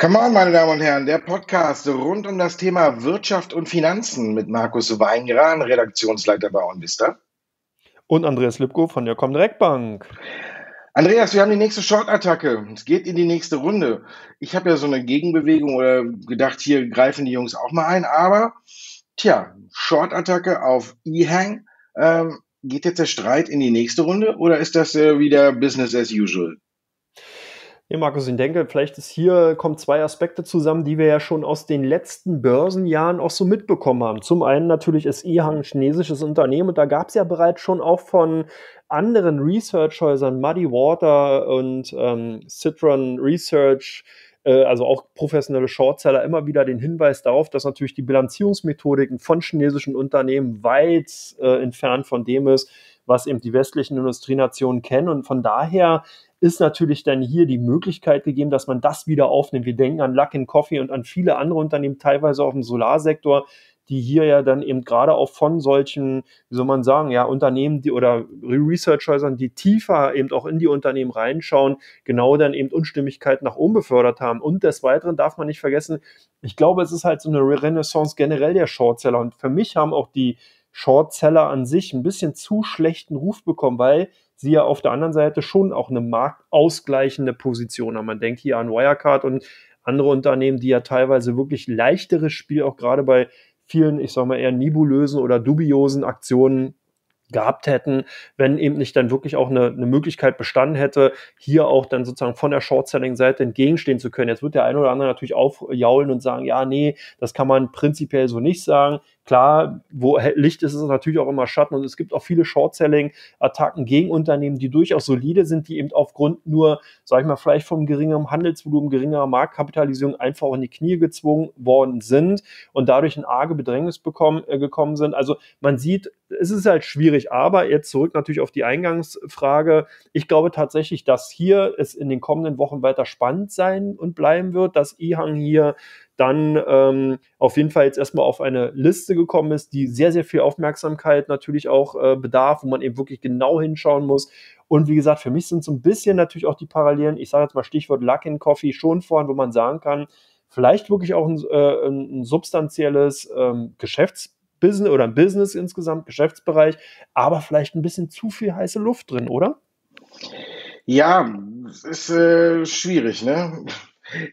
Come on, meine Damen und Herren, der Podcast rund um das Thema Wirtschaft und Finanzen mit Markus Weingran, Redaktionsleiter bei OnVista. Und Andreas Lipko von der Comdirect Bank. Andreas, wir haben die nächste Short-Attacke. Es geht in die nächste Runde. Ich habe ja so eine Gegenbewegung oder gedacht, hier greifen die Jungs auch mal ein. Aber, tja, Short-Attacke auf E-Hang. Ähm, geht jetzt der Streit in die nächste Runde oder ist das äh, wieder Business as usual? Ja, Markus, ich denke, vielleicht ist hier, kommen zwei Aspekte zusammen, die wir ja schon aus den letzten Börsenjahren auch so mitbekommen haben. Zum einen natürlich ist EHang ein chinesisches Unternehmen und da gab es ja bereits schon auch von anderen Research-Häusern, Muddy Water und ähm, Citron Research, also auch professionelle Shortseller, immer wieder den Hinweis darauf, dass natürlich die Bilanzierungsmethodiken von chinesischen Unternehmen weit äh, entfernt von dem ist, was eben die westlichen Industrienationen kennen. Und von daher ist natürlich dann hier die Möglichkeit gegeben, dass man das wieder aufnimmt. Wir denken an Luck Coffee und an viele andere Unternehmen, teilweise auch im Solarsektor, die hier ja dann eben gerade auch von solchen, wie soll man sagen, ja, Unternehmen, die oder Research-Häusern, die tiefer eben auch in die Unternehmen reinschauen, genau dann eben Unstimmigkeiten nach oben befördert haben. Und des Weiteren darf man nicht vergessen, ich glaube, es ist halt so eine Renaissance generell der Shortseller. Und für mich haben auch die Shortseller an sich ein bisschen zu schlechten Ruf bekommen, weil sie ja auf der anderen Seite schon auch eine marktausgleichende Position haben. Man denkt hier an Wirecard und andere Unternehmen, die ja teilweise wirklich leichteres Spiel auch gerade bei vielen, ich sag mal eher nebulösen oder dubiosen Aktionen gehabt hätten, wenn eben nicht dann wirklich auch eine, eine Möglichkeit bestanden hätte, hier auch dann sozusagen von der Short-Selling-Seite entgegenstehen zu können. Jetzt wird der eine oder andere natürlich aufjaulen und sagen, ja, nee, das kann man prinzipiell so nicht sagen. Klar, wo Licht ist, ist es natürlich auch immer Schatten und es gibt auch viele Short-Selling-Attacken gegen Unternehmen, die durchaus solide sind, die eben aufgrund nur, sag ich mal, vielleicht vom geringeren Handelsvolumen, geringerer Marktkapitalisierung einfach in die Knie gezwungen worden sind und dadurch in arge Bedrängnis bekommen, äh, gekommen sind. Also man sieht, es ist halt schwierig, aber jetzt zurück natürlich auf die Eingangsfrage. Ich glaube tatsächlich, dass hier es in den kommenden Wochen weiter spannend sein und bleiben wird, dass Ihang hier dann ähm, auf jeden Fall jetzt erstmal auf eine Liste gekommen ist, die sehr, sehr viel Aufmerksamkeit natürlich auch äh, bedarf, wo man eben wirklich genau hinschauen muss. Und wie gesagt, für mich sind so ein bisschen natürlich auch die Parallelen, ich sage jetzt mal Stichwort Luck in Coffee schon vorhin, wo man sagen kann, vielleicht wirklich auch ein, äh, ein substanzielles ähm, Geschäftsbusiness oder ein Business insgesamt, Geschäftsbereich, aber vielleicht ein bisschen zu viel heiße Luft drin, oder? Ja, es ist äh, schwierig, ne?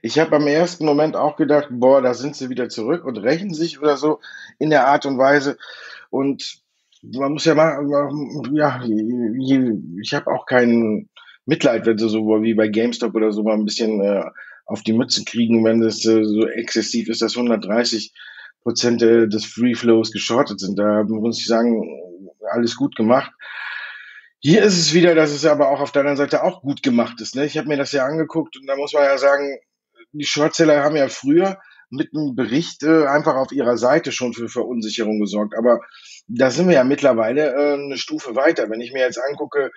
Ich habe am ersten Moment auch gedacht, boah, da sind sie wieder zurück und rächen sich oder so in der Art und Weise. Und man muss ja mal, ja, ich habe auch kein Mitleid, wenn sie so wie bei GameStop oder so mal ein bisschen äh, auf die Mütze kriegen, wenn das äh, so exzessiv ist, dass 130 Prozent äh, des Free Flows geschortet sind. Da muss ich sagen, alles gut gemacht. Hier ist es wieder, dass es aber auch auf der anderen Seite auch gut gemacht ist. Ne? Ich habe mir das ja angeguckt und da muss man ja sagen, die Shortseller haben ja früher mit einem Bericht äh, einfach auf ihrer Seite schon für Verunsicherung gesorgt. Aber da sind wir ja mittlerweile äh, eine Stufe weiter. Wenn ich mir jetzt angucke,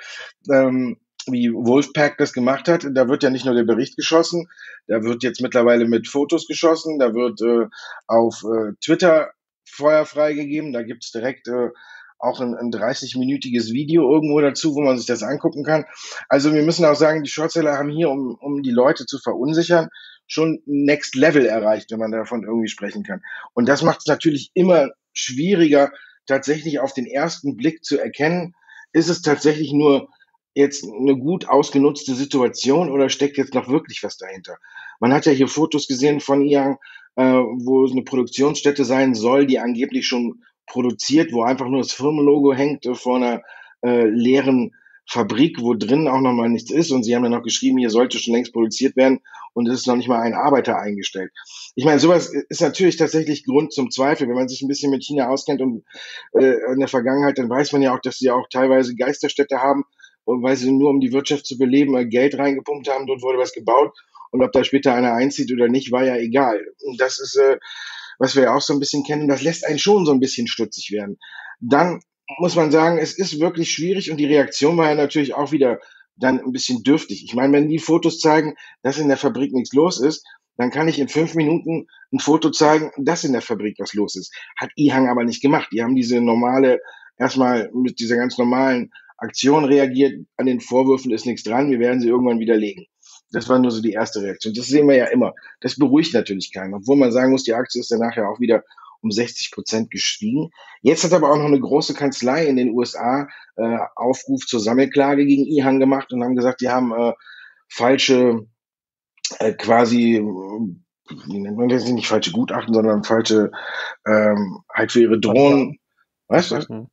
ähm, wie Wolfpack das gemacht hat, da wird ja nicht nur der Bericht geschossen, da wird jetzt mittlerweile mit Fotos geschossen, da wird äh, auf äh, Twitter Feuer freigegeben, da gibt's direkt äh, auch ein, ein 30-minütiges Video irgendwo dazu, wo man sich das angucken kann. Also wir müssen auch sagen, die Shortseller haben hier, um, um die Leute zu verunsichern, schon Next Level erreicht, wenn man davon irgendwie sprechen kann. Und das macht es natürlich immer schwieriger, tatsächlich auf den ersten Blick zu erkennen, ist es tatsächlich nur jetzt eine gut ausgenutzte Situation oder steckt jetzt noch wirklich was dahinter? Man hat ja hier Fotos gesehen von Yang, äh, wo es eine Produktionsstätte sein soll, die angeblich schon produziert, wo einfach nur das Firmenlogo hängt äh, vor einer äh, leeren Fabrik, wo drin auch noch mal nichts ist. Und sie haben ja noch geschrieben, hier sollte schon längst produziert werden und es ist noch nicht mal ein Arbeiter eingestellt. Ich meine, sowas ist natürlich tatsächlich Grund zum Zweifel. Wenn man sich ein bisschen mit China auskennt und äh, in der Vergangenheit, dann weiß man ja auch, dass sie auch teilweise Geisterstädte haben, weil sie nur um die Wirtschaft zu beleben, äh, Geld reingepumpt haben, dort wurde was gebaut. Und ob da später einer einzieht oder nicht, war ja egal. Und das ist äh, was wir ja auch so ein bisschen kennen, das lässt einen schon so ein bisschen stutzig werden. Dann muss man sagen, es ist wirklich schwierig und die Reaktion war ja natürlich auch wieder dann ein bisschen dürftig. Ich meine, wenn die Fotos zeigen, dass in der Fabrik nichts los ist, dann kann ich in fünf Minuten ein Foto zeigen, dass in der Fabrik was los ist. Hat Ihang aber nicht gemacht. Die haben diese normale, erstmal mit dieser ganz normalen Aktion reagiert, an den Vorwürfen ist nichts dran, wir werden sie irgendwann widerlegen. Das war nur so die erste Reaktion. Das sehen wir ja immer. Das beruhigt natürlich keinen, obwohl man sagen muss, die Aktie ist dann nachher auch wieder um 60 Prozent gestiegen. Jetzt hat aber auch noch eine große Kanzlei in den USA äh, Aufruf zur Sammelklage gegen IHAN gemacht und haben gesagt, die haben äh, falsche äh, quasi wie nennt man das nicht falsche Gutachten, sondern falsche ähm, halt für ihre Drohnen. Weißt du?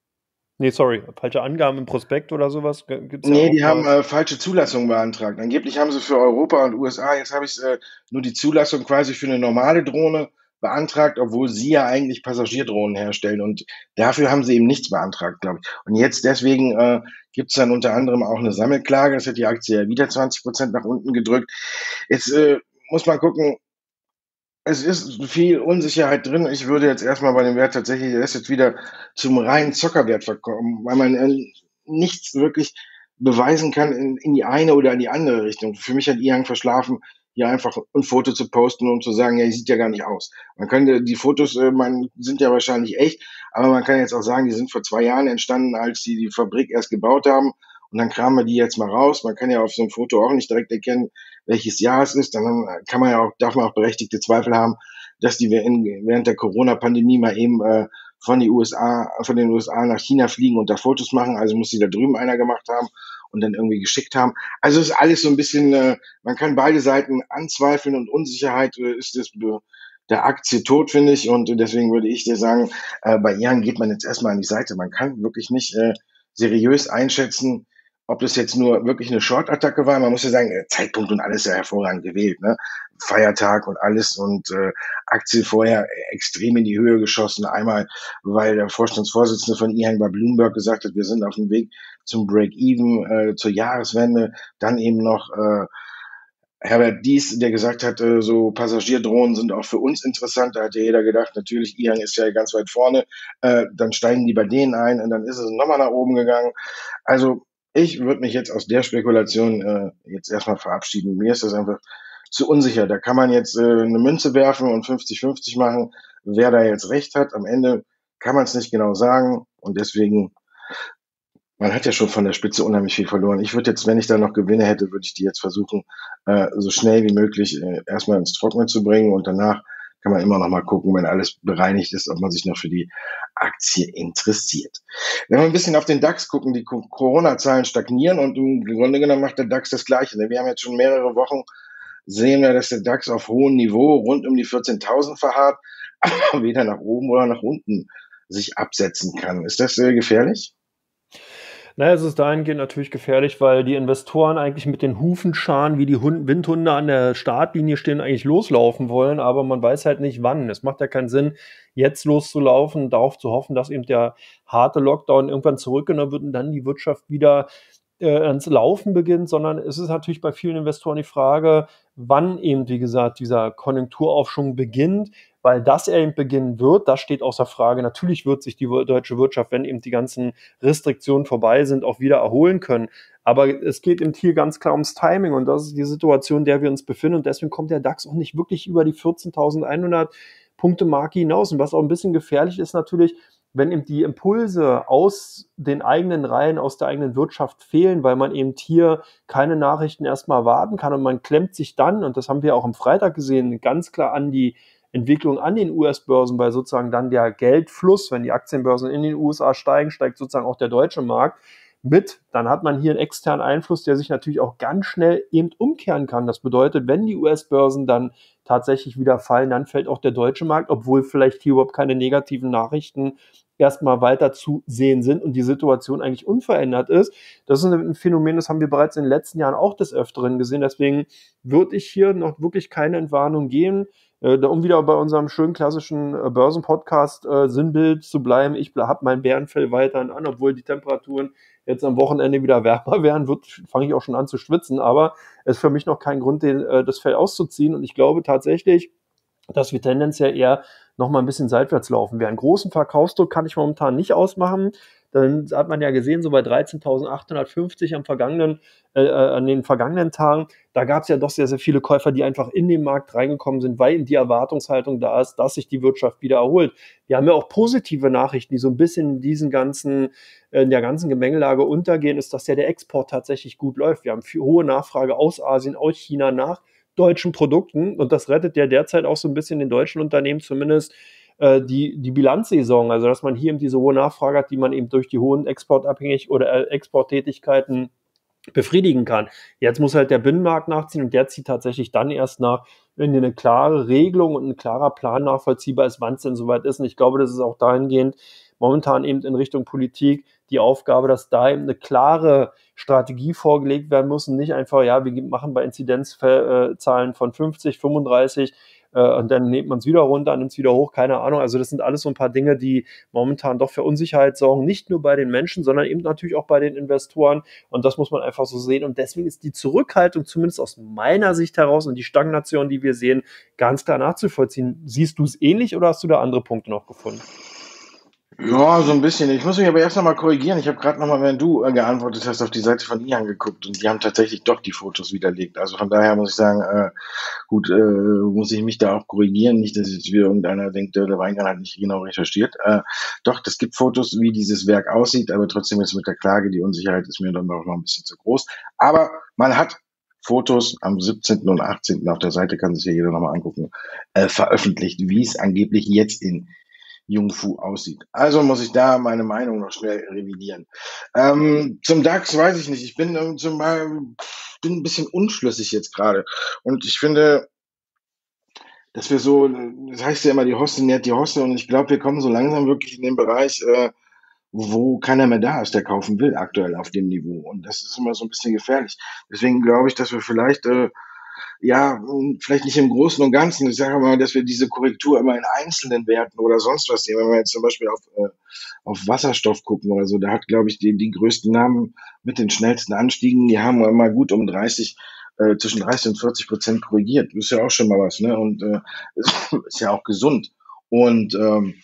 Nee, sorry, falsche Angaben im Prospekt oder sowas? Gibt's nee, die haben äh, falsche Zulassungen beantragt. Angeblich haben sie für Europa und USA, jetzt habe ich äh, nur die Zulassung quasi für eine normale Drohne beantragt, obwohl sie ja eigentlich Passagierdrohnen herstellen. Und dafür haben sie eben nichts beantragt, glaube ich. Und jetzt deswegen äh, gibt es dann unter anderem auch eine Sammelklage. Das hat die Aktie ja wieder 20 Prozent nach unten gedrückt. Jetzt äh, muss man gucken, es ist viel Unsicherheit drin. Ich würde jetzt erstmal bei dem Wert tatsächlich, der ist jetzt wieder zum reinen Zockerwert verkommen, weil man äh, nichts wirklich beweisen kann in, in, die eine oder in die andere Richtung. Für mich hat Iang verschlafen, hier einfach ein Foto zu posten und zu sagen, ja, die sieht ja gar nicht aus. Man könnte, die Fotos, äh, man, sind ja wahrscheinlich echt, aber man kann jetzt auch sagen, die sind vor zwei Jahren entstanden, als sie die Fabrik erst gebaut haben und dann kramen wir die jetzt mal raus. Man kann ja auf so einem Foto auch nicht direkt erkennen, welches Jahr es ist. Dann kann man ja auch, darf man auch berechtigte Zweifel haben, dass die während der Corona-Pandemie mal eben äh, von die USA, von den USA nach China fliegen und da Fotos machen. Also muss die da drüben einer gemacht haben und dann irgendwie geschickt haben. Also ist alles so ein bisschen, äh, man kann beide Seiten anzweifeln und Unsicherheit äh, ist das der Aktie tot, finde ich. Und deswegen würde ich dir sagen, äh, bei Ian geht man jetzt erstmal an die Seite. Man kann wirklich nicht äh, seriös einschätzen, ob das jetzt nur wirklich eine Short-Attacke war, man muss ja sagen, äh, Zeitpunkt und alles ja hervorragend gewählt, ne? Feiertag und alles und äh, Aktie vorher extrem in die Höhe geschossen. Einmal, weil der Vorstandsvorsitzende von IHAN bei Bloomberg gesagt hat, wir sind auf dem Weg zum Break-Even, äh, zur Jahreswende. Dann eben noch äh, Herbert Dies, der gesagt hat, äh, so Passagierdrohnen sind auch für uns interessant. Da hat ja jeder gedacht, natürlich, IHAN ist ja ganz weit vorne. Äh, dann steigen die bei denen ein und dann ist es nochmal nach oben gegangen. Also ich würde mich jetzt aus der Spekulation äh, jetzt erstmal verabschieden. Mir ist das einfach zu unsicher. Da kann man jetzt äh, eine Münze werfen und 50-50 machen, wer da jetzt recht hat. Am Ende kann man es nicht genau sagen und deswegen, man hat ja schon von der Spitze unheimlich viel verloren. Ich würde jetzt, wenn ich da noch Gewinne hätte, würde ich die jetzt versuchen, äh, so schnell wie möglich äh, erstmal ins Trockene zu bringen und danach kann man immer noch mal gucken, wenn alles bereinigt ist, ob man sich noch für die Aktie interessiert. Wenn wir ein bisschen auf den DAX gucken, die Corona-Zahlen stagnieren und im Grunde genommen macht der DAX das Gleiche. Wir haben jetzt schon mehrere Wochen sehen wir, dass der DAX auf hohem Niveau rund um die 14.000 verharrt, aber weder nach oben oder nach unten sich absetzen kann. Ist das äh, gefährlich? Naja, es ist dahingehend natürlich gefährlich, weil die Investoren eigentlich mit den Hufenscharen wie die Hund Windhunde an der Startlinie stehen, eigentlich loslaufen wollen, aber man weiß halt nicht wann. Es macht ja keinen Sinn, jetzt loszulaufen, darauf zu hoffen, dass eben der harte Lockdown irgendwann zurückgenommen wird und dann die Wirtschaft wieder äh, ans Laufen beginnt, sondern es ist natürlich bei vielen Investoren die Frage, wann eben, wie gesagt, dieser Konjunkturaufschwung beginnt, weil das er eben beginnen wird, das steht außer Frage. Natürlich wird sich die deutsche Wirtschaft, wenn eben die ganzen Restriktionen vorbei sind, auch wieder erholen können. Aber es geht eben hier ganz klar ums Timing und das ist die Situation, in der wir uns befinden und deswegen kommt der DAX auch nicht wirklich über die 14.100 Punkte Marke hinaus. Und was auch ein bisschen gefährlich ist natürlich, wenn eben die Impulse aus den eigenen Reihen, aus der eigenen Wirtschaft fehlen, weil man eben hier keine Nachrichten erstmal warten kann und man klemmt sich dann, und das haben wir auch am Freitag gesehen, ganz klar an die Entwicklung an den US-Börsen, weil sozusagen dann der Geldfluss, wenn die Aktienbörsen in den USA steigen, steigt sozusagen auch der deutsche Markt mit, dann hat man hier einen externen Einfluss, der sich natürlich auch ganz schnell eben umkehren kann. Das bedeutet, wenn die US-Börsen dann tatsächlich wieder fallen, dann fällt auch der deutsche Markt, obwohl vielleicht hier überhaupt keine negativen Nachrichten erstmal weiter zu sehen sind und die Situation eigentlich unverändert ist. Das ist ein Phänomen, das haben wir bereits in den letzten Jahren auch des Öfteren gesehen. Deswegen würde ich hier noch wirklich keine Entwarnung geben. Äh, um wieder bei unserem schönen klassischen äh, Börsenpodcast äh, Sinnbild zu bleiben, ich habe mein Bärenfell weiterhin an, obwohl die Temperaturen jetzt am Wochenende wieder wärmer werden, fange ich auch schon an zu schwitzen, aber es ist für mich noch kein Grund, den, äh, das Fell auszuziehen und ich glaube tatsächlich, dass wir tendenziell eher noch mal ein bisschen seitwärts laufen werden. Großen Verkaufsdruck kann ich momentan nicht ausmachen. Dann hat man ja gesehen, so bei 13.850 am vergangenen, äh, äh, an den vergangenen Tagen, da gab es ja doch sehr, sehr viele Käufer, die einfach in den Markt reingekommen sind, weil die Erwartungshaltung da ist, dass sich die Wirtschaft wieder erholt. Wir haben ja auch positive Nachrichten, die so ein bisschen in diesen ganzen, in der ganzen Gemengelage untergehen, ist, dass ja der Export tatsächlich gut läuft. Wir haben hohe Nachfrage aus Asien, aus China nach deutschen Produkten und das rettet ja derzeit auch so ein bisschen den deutschen Unternehmen zumindest äh, die, die Bilanzsaison, also dass man hier eben diese hohe Nachfrage hat, die man eben durch die hohen exportabhängig oder äh, Exporttätigkeiten befriedigen kann. Jetzt muss halt der Binnenmarkt nachziehen und der zieht tatsächlich dann erst nach, wenn hier eine klare Regelung und ein klarer Plan nachvollziehbar ist, wann es denn soweit ist. Und ich glaube, das ist auch dahingehend momentan eben in Richtung Politik die Aufgabe, dass da eben eine klare Strategie vorgelegt werden muss und nicht einfach, ja, wir machen bei Inzidenzzahlen von 50, 35 äh, und dann nimmt man es wieder runter, nimmt es wieder hoch, keine Ahnung. Also das sind alles so ein paar Dinge, die momentan doch für Unsicherheit sorgen, nicht nur bei den Menschen, sondern eben natürlich auch bei den Investoren. Und das muss man einfach so sehen. Und deswegen ist die Zurückhaltung, zumindest aus meiner Sicht heraus, und die Stagnation, die wir sehen, ganz klar nachzuvollziehen. Siehst du es ähnlich oder hast du da andere Punkte noch gefunden? Ja, so ein bisschen. Ich muss mich aber erst noch mal korrigieren. Ich habe gerade noch mal, wenn du äh, geantwortet hast, auf die Seite von Ian geguckt und die haben tatsächlich doch die Fotos widerlegt. Also von daher muss ich sagen, äh, gut, äh, muss ich mich da auch korrigieren. Nicht, dass jetzt wieder irgendeiner denkt, der Weingarten hat nicht genau recherchiert. Äh, doch, es gibt Fotos, wie dieses Werk aussieht, aber trotzdem ist mit der Klage die Unsicherheit ist mir dann auch noch ein bisschen zu groß. Aber man hat Fotos am 17. und 18. auf der Seite kann sich ja jeder nochmal angucken, äh, veröffentlicht, wie es angeblich jetzt in Jungfu aussieht. Also muss ich da meine Meinung noch schnell revidieren. Ähm, zum DAX weiß ich nicht. Ich bin ähm, zum bin ein bisschen unschlüssig jetzt gerade. Und ich finde, dass wir so, das heißt ja immer, die Hoste nährt die Hoste und ich glaube, wir kommen so langsam wirklich in den Bereich, äh, wo keiner mehr da ist, der kaufen will, aktuell auf dem Niveau. Und das ist immer so ein bisschen gefährlich. Deswegen glaube ich, dass wir vielleicht äh, ja, vielleicht nicht im Großen und Ganzen. Ich sage mal, dass wir diese Korrektur immer in einzelnen Werten oder sonst was sehen. Wenn wir jetzt zum Beispiel auf, äh, auf Wasserstoff gucken oder so, da hat, glaube ich, die, die größten Namen mit den schnellsten Anstiegen, die haben immer gut um 30, äh, zwischen 30 und 40 Prozent korrigiert. Ist ja auch schon mal was, ne? Und äh, ist ja auch gesund. Und ähm,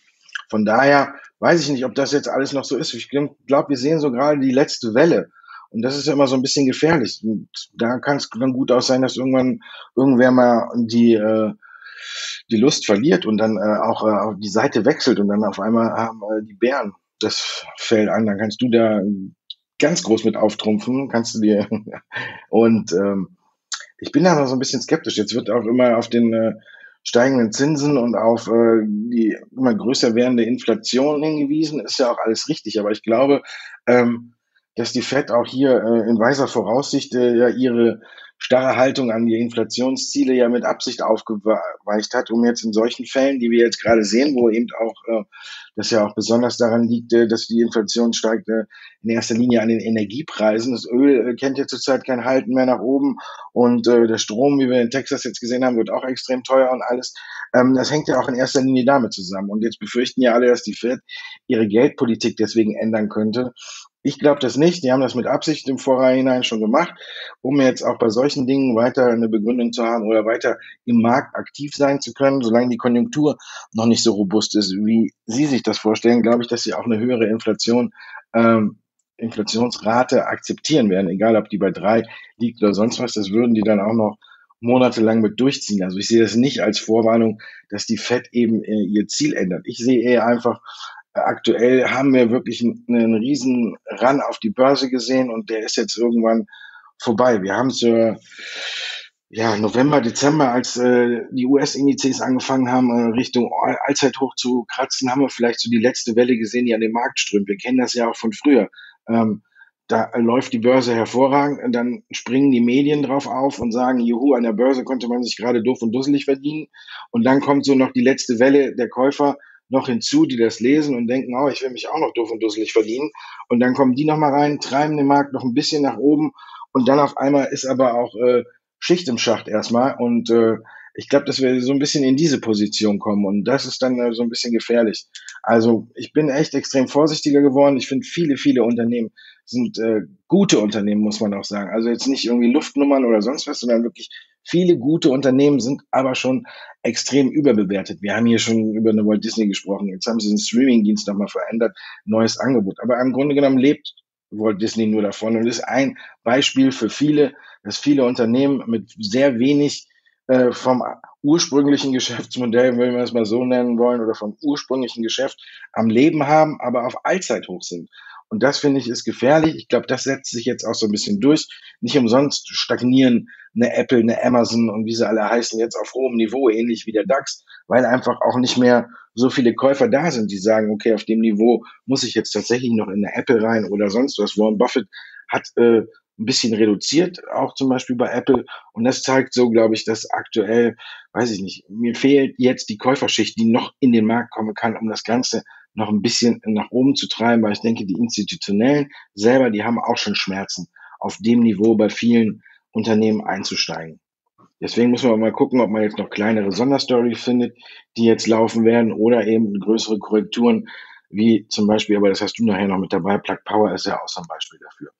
von daher weiß ich nicht, ob das jetzt alles noch so ist. Ich glaube, wir sehen so gerade die letzte Welle. Und das ist ja immer so ein bisschen gefährlich. Und da kann es dann gut auch sein, dass irgendwann irgendwer mal die, äh, die Lust verliert und dann äh, auch äh, die Seite wechselt und dann auf einmal haben äh, die Bären das Fell an. Dann kannst du da ganz groß mit auftrumpfen, kannst du dir. und ähm, ich bin da noch so ein bisschen skeptisch. Jetzt wird auch immer auf den äh, steigenden Zinsen und auf äh, die immer größer werdende Inflation hingewiesen. Ist ja auch alles richtig. Aber ich glaube, ähm, dass die Fed auch hier äh, in weiser Voraussicht äh, ja ihre starre Haltung an die Inflationsziele ja mit Absicht aufgeweicht hat, um jetzt in solchen Fällen, die wir jetzt gerade sehen, wo eben auch äh, das ja auch besonders daran liegt, äh, dass die Inflation steigt, äh, in erster Linie an den Energiepreisen. Das Öl äh, kennt ja zurzeit kein Halten mehr nach oben und äh, der Strom, wie wir in Texas jetzt gesehen haben, wird auch extrem teuer und alles. Ähm, das hängt ja auch in erster Linie damit zusammen. Und jetzt befürchten ja alle, dass die Fed ihre Geldpolitik deswegen ändern könnte ich glaube das nicht. Die haben das mit Absicht im Vorhinein schon gemacht, um jetzt auch bei solchen Dingen weiter eine Begründung zu haben oder weiter im Markt aktiv sein zu können. Solange die Konjunktur noch nicht so robust ist, wie Sie sich das vorstellen, glaube ich, dass Sie auch eine höhere Inflation, ähm, Inflationsrate akzeptieren werden, egal ob die bei drei liegt oder sonst was. Das würden die dann auch noch monatelang mit durchziehen. Also ich sehe das nicht als Vorwarnung, dass die Fed eben äh, ihr Ziel ändert. Ich sehe eher einfach aktuell haben wir wirklich einen, einen riesen Run auf die Börse gesehen und der ist jetzt irgendwann vorbei. Wir haben so ja, November, Dezember, als äh, die US-Indizes angefangen haben, äh, Richtung Allzeithoch zu kratzen, haben wir vielleicht so die letzte Welle gesehen, die an den Markt strömt. Wir kennen das ja auch von früher. Ähm, da läuft die Börse hervorragend, und dann springen die Medien drauf auf und sagen, juhu, an der Börse konnte man sich gerade doof und dusselig verdienen. Und dann kommt so noch die letzte Welle der Käufer noch hinzu, die das lesen und denken, oh, ich will mich auch noch doof und dusselig verdienen. Und dann kommen die nochmal rein, treiben den Markt noch ein bisschen nach oben und dann auf einmal ist aber auch äh, Schicht im Schacht erstmal. Und äh, ich glaube, dass wir so ein bisschen in diese Position kommen und das ist dann äh, so ein bisschen gefährlich. Also ich bin echt extrem vorsichtiger geworden. Ich finde, viele, viele Unternehmen sind äh, gute Unternehmen, muss man auch sagen. Also jetzt nicht irgendwie Luftnummern oder sonst was, sondern wirklich Viele gute Unternehmen sind aber schon extrem überbewertet. Wir haben hier schon über eine Walt Disney gesprochen. Jetzt haben sie den Streamingdienst nochmal verändert, neues Angebot. Aber im Grunde genommen lebt Walt Disney nur davon und ist ein Beispiel für viele, dass viele Unternehmen mit sehr wenig äh, vom ursprünglichen Geschäftsmodell, wenn wir es mal so nennen wollen, oder vom ursprünglichen Geschäft am Leben haben, aber auf Allzeithoch sind. Und das finde ich ist gefährlich. Ich glaube, das setzt sich jetzt auch so ein bisschen durch. Nicht umsonst stagnieren eine Apple, eine Amazon und wie sie alle heißen jetzt auf hohem Niveau, ähnlich wie der DAX, weil einfach auch nicht mehr so viele Käufer da sind, die sagen, okay, auf dem Niveau muss ich jetzt tatsächlich noch in eine Apple rein oder sonst was. Warren Buffett hat äh, ein bisschen reduziert, auch zum Beispiel bei Apple. Und das zeigt so, glaube ich, dass aktuell, weiß ich nicht, mir fehlt jetzt die Käuferschicht, die noch in den Markt kommen kann, um das Ganze noch ein bisschen nach oben zu treiben, weil ich denke, die Institutionellen selber, die haben auch schon Schmerzen, auf dem Niveau bei vielen Unternehmen einzusteigen. Deswegen muss man mal gucken, ob man jetzt noch kleinere Sonderstories findet, die jetzt laufen werden oder eben größere Korrekturen, wie zum Beispiel, aber das hast du nachher noch mit dabei, Plug Power ist ja auch so ein Beispiel dafür.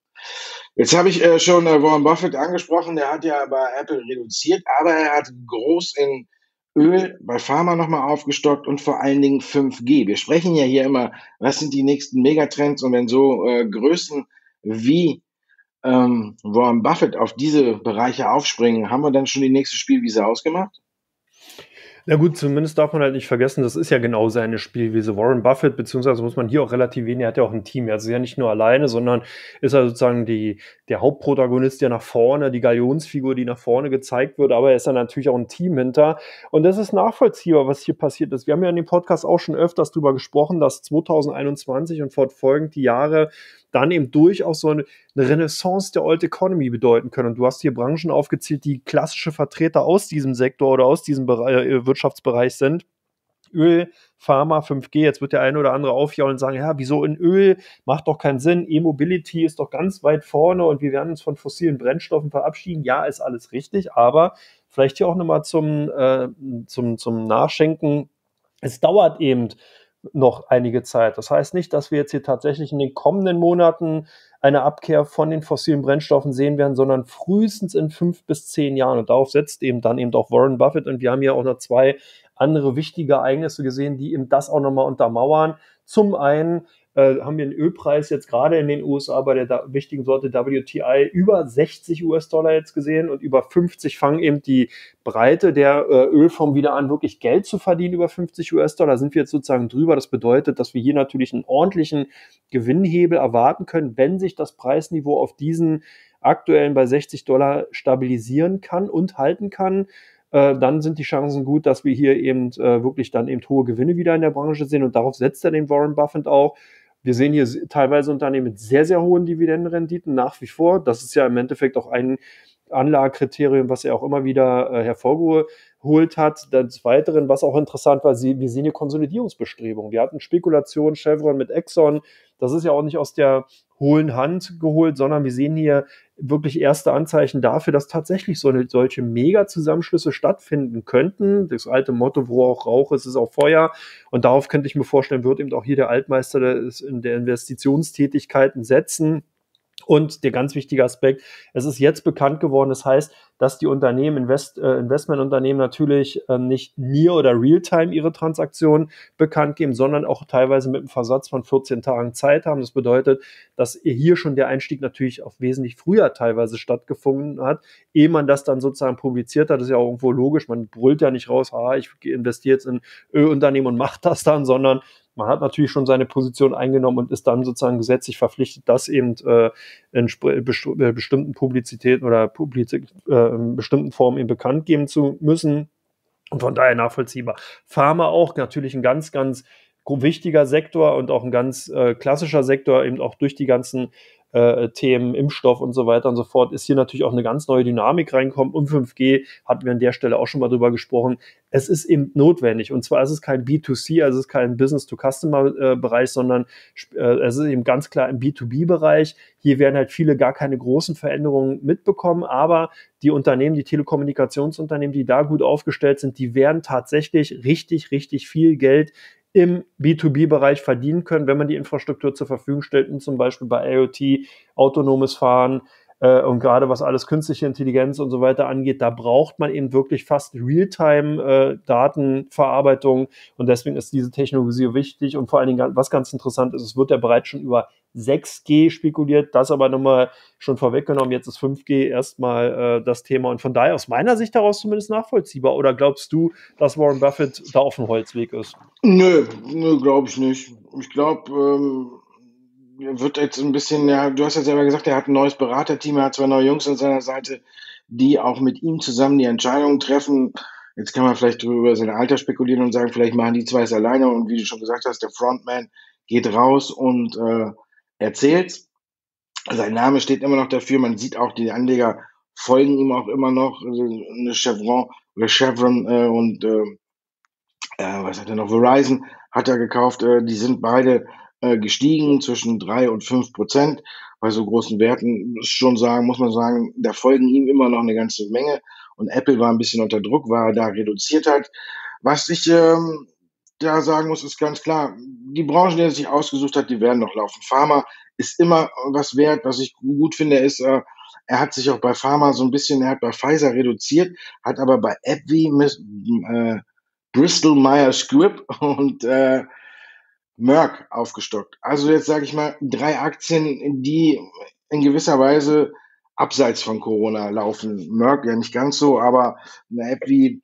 Jetzt habe ich äh, schon äh, Warren Buffett angesprochen, der hat ja bei Apple reduziert, aber er hat groß in Öl bei Pharma nochmal aufgestockt und vor allen Dingen 5G. Wir sprechen ja hier immer, was sind die nächsten Megatrends und wenn so äh, Größen wie ähm, Warren Buffett auf diese Bereiche aufspringen, haben wir dann schon die nächste Spielwiese ausgemacht? Na gut, zumindest darf man halt nicht vergessen, das ist ja genau seine Spielwiese. Warren Buffett, beziehungsweise muss man hier auch relativ wenig, er hat ja auch ein Team. Er ist ja nicht nur alleine, sondern ist ja sozusagen die, der Hauptprotagonist, der nach vorne, die Galionsfigur, die nach vorne gezeigt wird, aber er ist ja natürlich auch ein Team hinter. Und das ist nachvollziehbar, was hier passiert ist. Wir haben ja in dem Podcast auch schon öfters drüber gesprochen, dass 2021 und fortfolgend die Jahre dann eben durchaus so eine, Renaissance der Old Economy bedeuten können. Und du hast hier Branchen aufgezählt, die klassische Vertreter aus diesem Sektor oder aus diesem Bereich, äh, Wirtschaftsbereich sind. Öl, Pharma, 5G, jetzt wird der eine oder andere aufjaulen und sagen, ja, wieso in Öl? Macht doch keinen Sinn. E-Mobility ist doch ganz weit vorne und wir werden uns von fossilen Brennstoffen verabschieden. Ja, ist alles richtig, aber vielleicht hier auch nochmal zum, äh, zum, zum Nachschenken. Es dauert eben noch einige Zeit. Das heißt nicht, dass wir jetzt hier tatsächlich in den kommenden Monaten eine Abkehr von den fossilen Brennstoffen sehen werden, sondern frühestens in fünf bis zehn Jahren. Und darauf setzt eben dann eben auch Warren Buffett. Und wir haben ja auch noch zwei andere wichtige Ereignisse gesehen, die eben das auch nochmal untermauern. Zum einen äh, haben wir einen Ölpreis jetzt gerade in den USA bei der wichtigen Sorte WTI über 60 US-Dollar jetzt gesehen und über 50 fangen eben die Breite der äh, Ölform wieder an, wirklich Geld zu verdienen über 50 US-Dollar. Sind wir jetzt sozusagen drüber. Das bedeutet, dass wir hier natürlich einen ordentlichen Gewinnhebel erwarten können, wenn sich das Preisniveau auf diesen aktuellen bei 60 Dollar stabilisieren kann und halten kann äh, dann sind die Chancen gut, dass wir hier eben äh, wirklich dann eben hohe Gewinne wieder in der Branche sehen und darauf setzt er den Warren Buffett auch. Wir sehen hier teilweise Unternehmen mit sehr, sehr hohen Dividendenrenditen nach wie vor. Das ist ja im Endeffekt auch ein Anlagekriterium, was er auch immer wieder äh, hervorgeholt hat. Des Weiteren, was auch interessant war, sie, wir sehen hier Konsolidierungsbestrebungen. Wir hatten Spekulationen, Chevron mit Exxon. Das ist ja auch nicht aus der hohlen Hand geholt, sondern wir sehen hier wirklich erste Anzeichen dafür, dass tatsächlich so eine, solche Mega-Zusammenschlüsse stattfinden könnten. Das alte Motto, wo auch Rauch ist, ist auch Feuer. Und darauf könnte ich mir vorstellen, wird eben auch hier der Altmeister in der Investitionstätigkeiten setzen. Und der ganz wichtige Aspekt, es ist jetzt bekannt geworden, das heißt, dass die Unternehmen, Invest, äh, Investmentunternehmen natürlich äh, nicht near oder real-time ihre Transaktionen bekannt geben, sondern auch teilweise mit einem Versatz von 14 Tagen Zeit haben. Das bedeutet, dass hier schon der Einstieg natürlich auch wesentlich früher teilweise stattgefunden hat, ehe man das dann sozusagen publiziert hat. Das ist ja auch irgendwo logisch. Man brüllt ja nicht raus, ah, ich investiere jetzt in Ölunternehmen und mache das dann, sondern man hat natürlich schon seine Position eingenommen und ist dann sozusagen gesetzlich verpflichtet, das eben äh, in best äh, bestimmten Publizitäten oder Publiz äh, in bestimmten Formen eben bekannt geben zu müssen. Und von daher nachvollziehbar. Pharma auch natürlich ein ganz, ganz wichtiger Sektor und auch ein ganz äh, klassischer Sektor, eben auch durch die ganzen äh, Themen, Impfstoff und so weiter und so fort, ist hier natürlich auch eine ganz neue Dynamik reinkommen. Um 5G hatten wir an der Stelle auch schon mal drüber gesprochen. Es ist eben notwendig. Und zwar ist es kein B2C, also es ist kein Business-to-Customer-Bereich, sondern äh, es ist eben ganz klar im B2B-Bereich. Hier werden halt viele gar keine großen Veränderungen mitbekommen, aber die Unternehmen, die Telekommunikationsunternehmen, die da gut aufgestellt sind, die werden tatsächlich richtig, richtig viel Geld im B2B-Bereich verdienen können, wenn man die Infrastruktur zur Verfügung stellt und zum Beispiel bei IoT autonomes Fahren, und gerade was alles künstliche Intelligenz und so weiter angeht, da braucht man eben wirklich fast Realtime-Datenverarbeitung. Äh, und deswegen ist diese Technologie wichtig. Und vor allen Dingen, was ganz interessant ist, es wird ja bereits schon über 6G spekuliert, das aber nochmal schon vorweggenommen. Jetzt ist 5G erstmal äh, das Thema und von daher aus meiner Sicht daraus zumindest nachvollziehbar. Oder glaubst du, dass Warren Buffett da auf dem Holzweg ist? Nö, nö glaube ich nicht. Ich glaube, ähm, wird jetzt ein bisschen, ja, du hast ja selber gesagt, er hat ein neues Beraterteam, er hat zwei neue Jungs an seiner Seite, die auch mit ihm zusammen die Entscheidungen treffen. Jetzt kann man vielleicht über sein Alter spekulieren und sagen, vielleicht machen die zwei es alleine und wie du schon gesagt hast, der Frontman geht raus und äh, erzählt. Sein Name steht immer noch dafür. Man sieht auch, die Anleger folgen ihm auch immer noch. Also eine Chevron oder Chevron äh, und äh, äh, was hat er noch? Verizon hat er gekauft. Äh, die sind beide äh, gestiegen zwischen drei und fünf Prozent. Bei so großen Werten muss schon sagen, muss man sagen, da folgen ihm immer noch eine ganze Menge. Und Apple war ein bisschen unter Druck, weil er da reduziert hat. Was ich ähm, da sagen muss, ist ganz klar, die Branchen, die er sich ausgesucht hat, die werden noch laufen. Pharma ist immer was wert. Was ich gut finde, ist, äh, er hat sich auch bei Pharma so ein bisschen, er hat bei Pfizer reduziert, hat aber bei AbbVie, äh, Bristol Myers Squibb und äh, Merck aufgestockt. Also jetzt sage ich mal drei Aktien, die in gewisser Weise abseits von Corona laufen. Merck ja nicht ganz so, aber eine App wie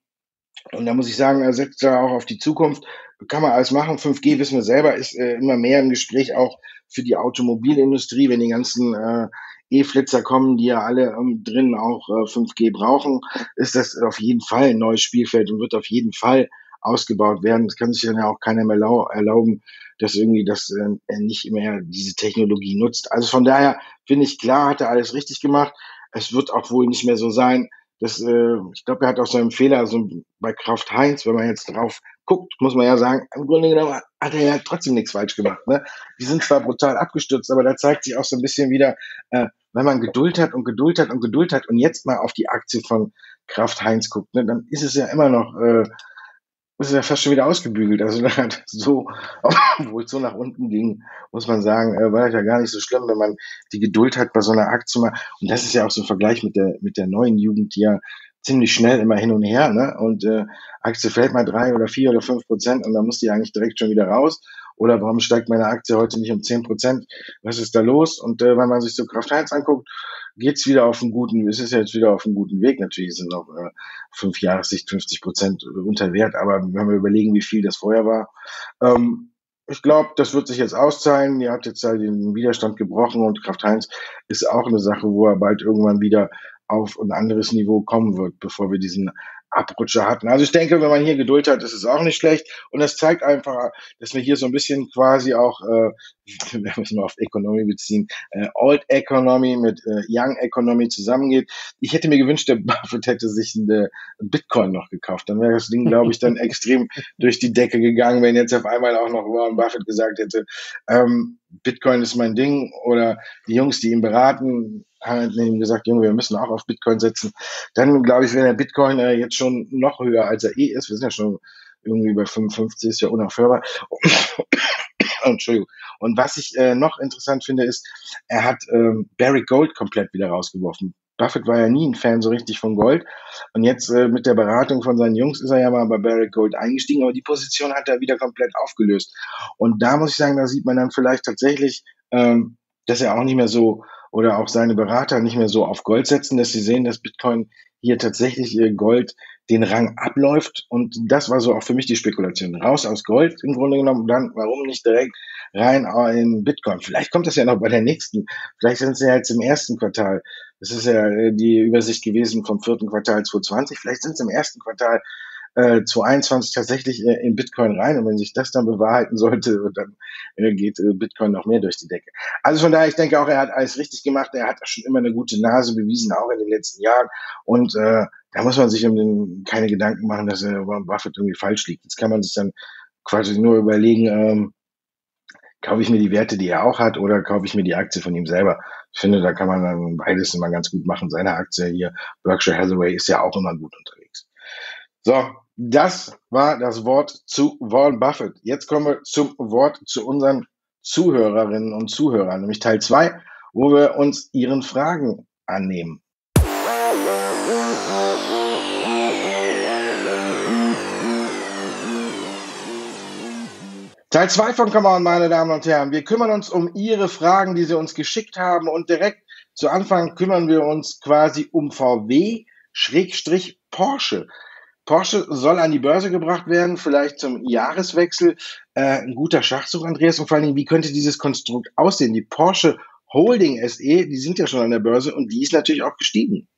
und da muss ich sagen, er setzt da auch auf die Zukunft. Kann man alles machen. 5G wissen wir selber, ist äh, immer mehr im Gespräch auch für die Automobilindustrie, wenn die ganzen äh, E-Flitzer kommen, die ja alle ähm, drin auch äh, 5G brauchen, ist das auf jeden Fall ein neues Spielfeld und wird auf jeden Fall ausgebaut werden. Das kann sich dann ja auch keiner mehr erlauben, dass irgendwie das äh, nicht mehr diese Technologie nutzt. Also von daher finde ich klar, hat er alles richtig gemacht. Es wird auch wohl nicht mehr so sein, das, äh, ich glaube, er hat auch seinen Fehler also bei Kraft Heinz, wenn man jetzt drauf guckt, muss man ja sagen, im Grunde genommen hat er ja trotzdem nichts falsch gemacht. Ne? Die sind zwar brutal abgestürzt, aber da zeigt sich auch so ein bisschen wieder, äh, wenn man Geduld hat und Geduld hat und Geduld hat und jetzt mal auf die Aktie von Kraft Heinz guckt, ne, dann ist es ja immer noch äh, ist ja fast schon wieder ausgebügelt. Also so, obwohl es so nach unten ging, muss man sagen, äh, war das ja gar nicht so schlimm, wenn man die Geduld hat, bei so einer Aktie mal. Und das ist ja auch so ein Vergleich mit der mit der neuen Jugend, die ja ziemlich schnell immer hin und her, ne? Und äh, Aktie fällt mal drei oder vier oder fünf Prozent und dann muss die eigentlich direkt schon wieder raus. Oder warum steigt meine Aktie heute nicht um zehn Prozent? Was ist da los? Und äh, wenn man sich so Kraft 1 anguckt, geht's wieder auf einen guten, es ist jetzt wieder auf einen guten Weg. Natürlich sind noch äh, fünf Jahressicht 50 Prozent unter Wert, aber wenn wir überlegen, wie viel das vorher war, ähm, ich glaube, das wird sich jetzt auszahlen. Ihr habt jetzt halt den Widerstand gebrochen und Kraft Heinz ist auch eine Sache, wo er bald irgendwann wieder auf ein anderes Niveau kommen wird, bevor wir diesen Abrutscher hatten. Also ich denke, wenn man hier Geduld hat, ist es auch nicht schlecht. Und das zeigt einfach, dass wir hier so ein bisschen quasi auch, äh, wenn wir es mal auf Economy beziehen, äh, Old Economy mit äh, Young Economy zusammengeht. Ich hätte mir gewünscht, der Buffett hätte sich ein äh, Bitcoin noch gekauft. Dann wäre das Ding, glaube ich, dann extrem durch die Decke gegangen, wenn jetzt auf einmal auch noch Warren Buffett gesagt hätte, ähm, Bitcoin ist mein Ding oder die Jungs, die ihn beraten, haben ihm gesagt, Junge, wir müssen auch auf Bitcoin setzen. Dann glaube ich, wenn der Bitcoin äh, jetzt schon noch höher als er eh ist, wir sind ja schon irgendwie bei 55, ist ja unaufhörbar. Entschuldigung. Und was ich äh, noch interessant finde, ist, er hat ähm, Barry Gold komplett wieder rausgeworfen. Buffett war ja nie ein Fan so richtig von Gold. Und jetzt äh, mit der Beratung von seinen Jungs ist er ja mal bei Barry Gold eingestiegen, aber die Position hat er wieder komplett aufgelöst. Und da muss ich sagen, da sieht man dann vielleicht tatsächlich, ähm, dass er auch nicht mehr so oder auch seine Berater nicht mehr so auf Gold setzen, dass sie sehen, dass Bitcoin hier tatsächlich ihr Gold den Rang abläuft. Und das war so auch für mich die Spekulation. Raus aus Gold im Grunde genommen, dann warum nicht direkt rein in Bitcoin? Vielleicht kommt das ja noch bei der nächsten. Vielleicht sind sie ja jetzt im ersten Quartal. Das ist ja äh, die Übersicht gewesen vom vierten Quartal 2020. Vielleicht sind es im ersten Quartal äh, 2021 tatsächlich äh, in Bitcoin rein. Und wenn sich das dann bewahrheiten sollte, dann äh, geht äh, Bitcoin noch mehr durch die Decke. Also von daher, ich denke auch, er hat alles richtig gemacht. Er hat schon immer eine gute Nase bewiesen, auch in den letzten Jahren. Und äh, da muss man sich um den keine Gedanken machen, dass äh, Buffett irgendwie falsch liegt. Jetzt kann man sich dann quasi nur überlegen, ähm, kaufe ich mir die Werte, die er auch hat, oder kaufe ich mir die Aktie von ihm selber? Ich finde, da kann man dann beides immer ganz gut machen. Seine Aktie hier, Berkshire Hathaway, ist ja auch immer gut unterwegs. So, das war das Wort zu Warren Buffett. Jetzt kommen wir zum Wort zu unseren Zuhörerinnen und Zuhörern, nämlich Teil zwei, wo wir uns ihren Fragen annehmen. Teil 2 von Come On, meine Damen und Herren. Wir kümmern uns um Ihre Fragen, die Sie uns geschickt haben und direkt zu Anfang kümmern wir uns quasi um VW Schrägstrich Porsche. Soll an die Börse gebracht werden, vielleicht zum Jahreswechsel. Äh, ein guter Schachzug, Andreas. Und vor allen Dingen, wie könnte dieses Konstrukt aussehen? Die Porsche Holding SE, die sind ja schon an der Börse und die ist natürlich auch gestiegen.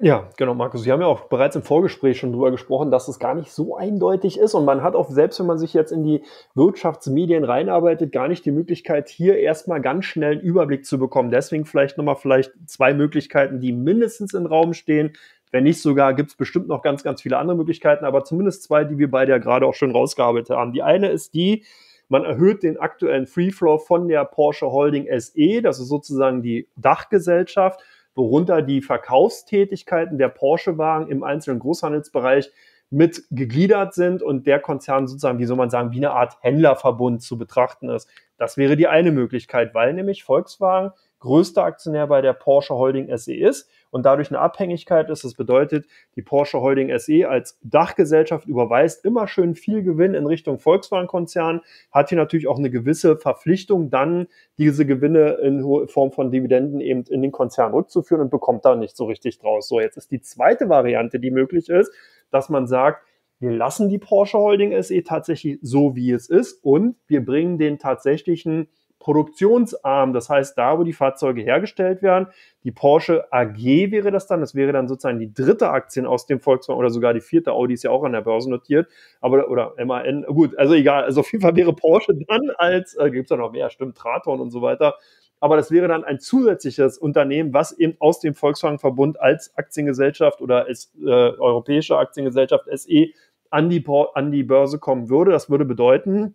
Ja, genau, Markus. Sie haben ja auch bereits im Vorgespräch schon darüber gesprochen, dass es gar nicht so eindeutig ist. Und man hat auch, selbst wenn man sich jetzt in die Wirtschaftsmedien reinarbeitet, gar nicht die Möglichkeit, hier erstmal ganz schnell einen Überblick zu bekommen. Deswegen vielleicht nochmal vielleicht zwei Möglichkeiten, die mindestens im Raum stehen. Wenn nicht sogar, gibt es bestimmt noch ganz, ganz viele andere Möglichkeiten, aber zumindest zwei, die wir beide ja gerade auch schon rausgearbeitet haben. Die eine ist die, man erhöht den aktuellen Free Flow von der Porsche Holding SE, das ist sozusagen die Dachgesellschaft, worunter die Verkaufstätigkeiten der Porsche-Wagen im einzelnen Großhandelsbereich mit gegliedert sind und der Konzern sozusagen, wie soll man sagen, wie eine Art Händlerverbund zu betrachten ist. Das wäre die eine Möglichkeit, weil nämlich Volkswagen größter Aktionär bei der Porsche Holding SE ist und dadurch eine Abhängigkeit ist. Das bedeutet, die Porsche Holding SE als Dachgesellschaft überweist immer schön viel Gewinn in Richtung Volkswagen-Konzern, hat hier natürlich auch eine gewisse Verpflichtung, dann diese Gewinne in Form von Dividenden eben in den Konzern rückzuführen und bekommt da nicht so richtig draus. So, jetzt ist die zweite Variante, die möglich ist, dass man sagt, wir lassen die Porsche Holding SE tatsächlich so, wie es ist und wir bringen den tatsächlichen produktionsarm. Das heißt, da, wo die Fahrzeuge hergestellt werden, die Porsche AG wäre das dann. Das wäre dann sozusagen die dritte Aktien aus dem Volkswagen oder sogar die vierte. Audi ist ja auch an der Börse notiert. Aber, oder MAN, gut, also egal. Also auf jeden Fall wäre Porsche dann als, äh, gibt es ja noch mehr, stimmt, Traton und so weiter. Aber das wäre dann ein zusätzliches Unternehmen, was eben aus dem Volkswagen-Verbund als Aktiengesellschaft oder als äh, europäische Aktiengesellschaft SE an die, an die Börse kommen würde. Das würde bedeuten,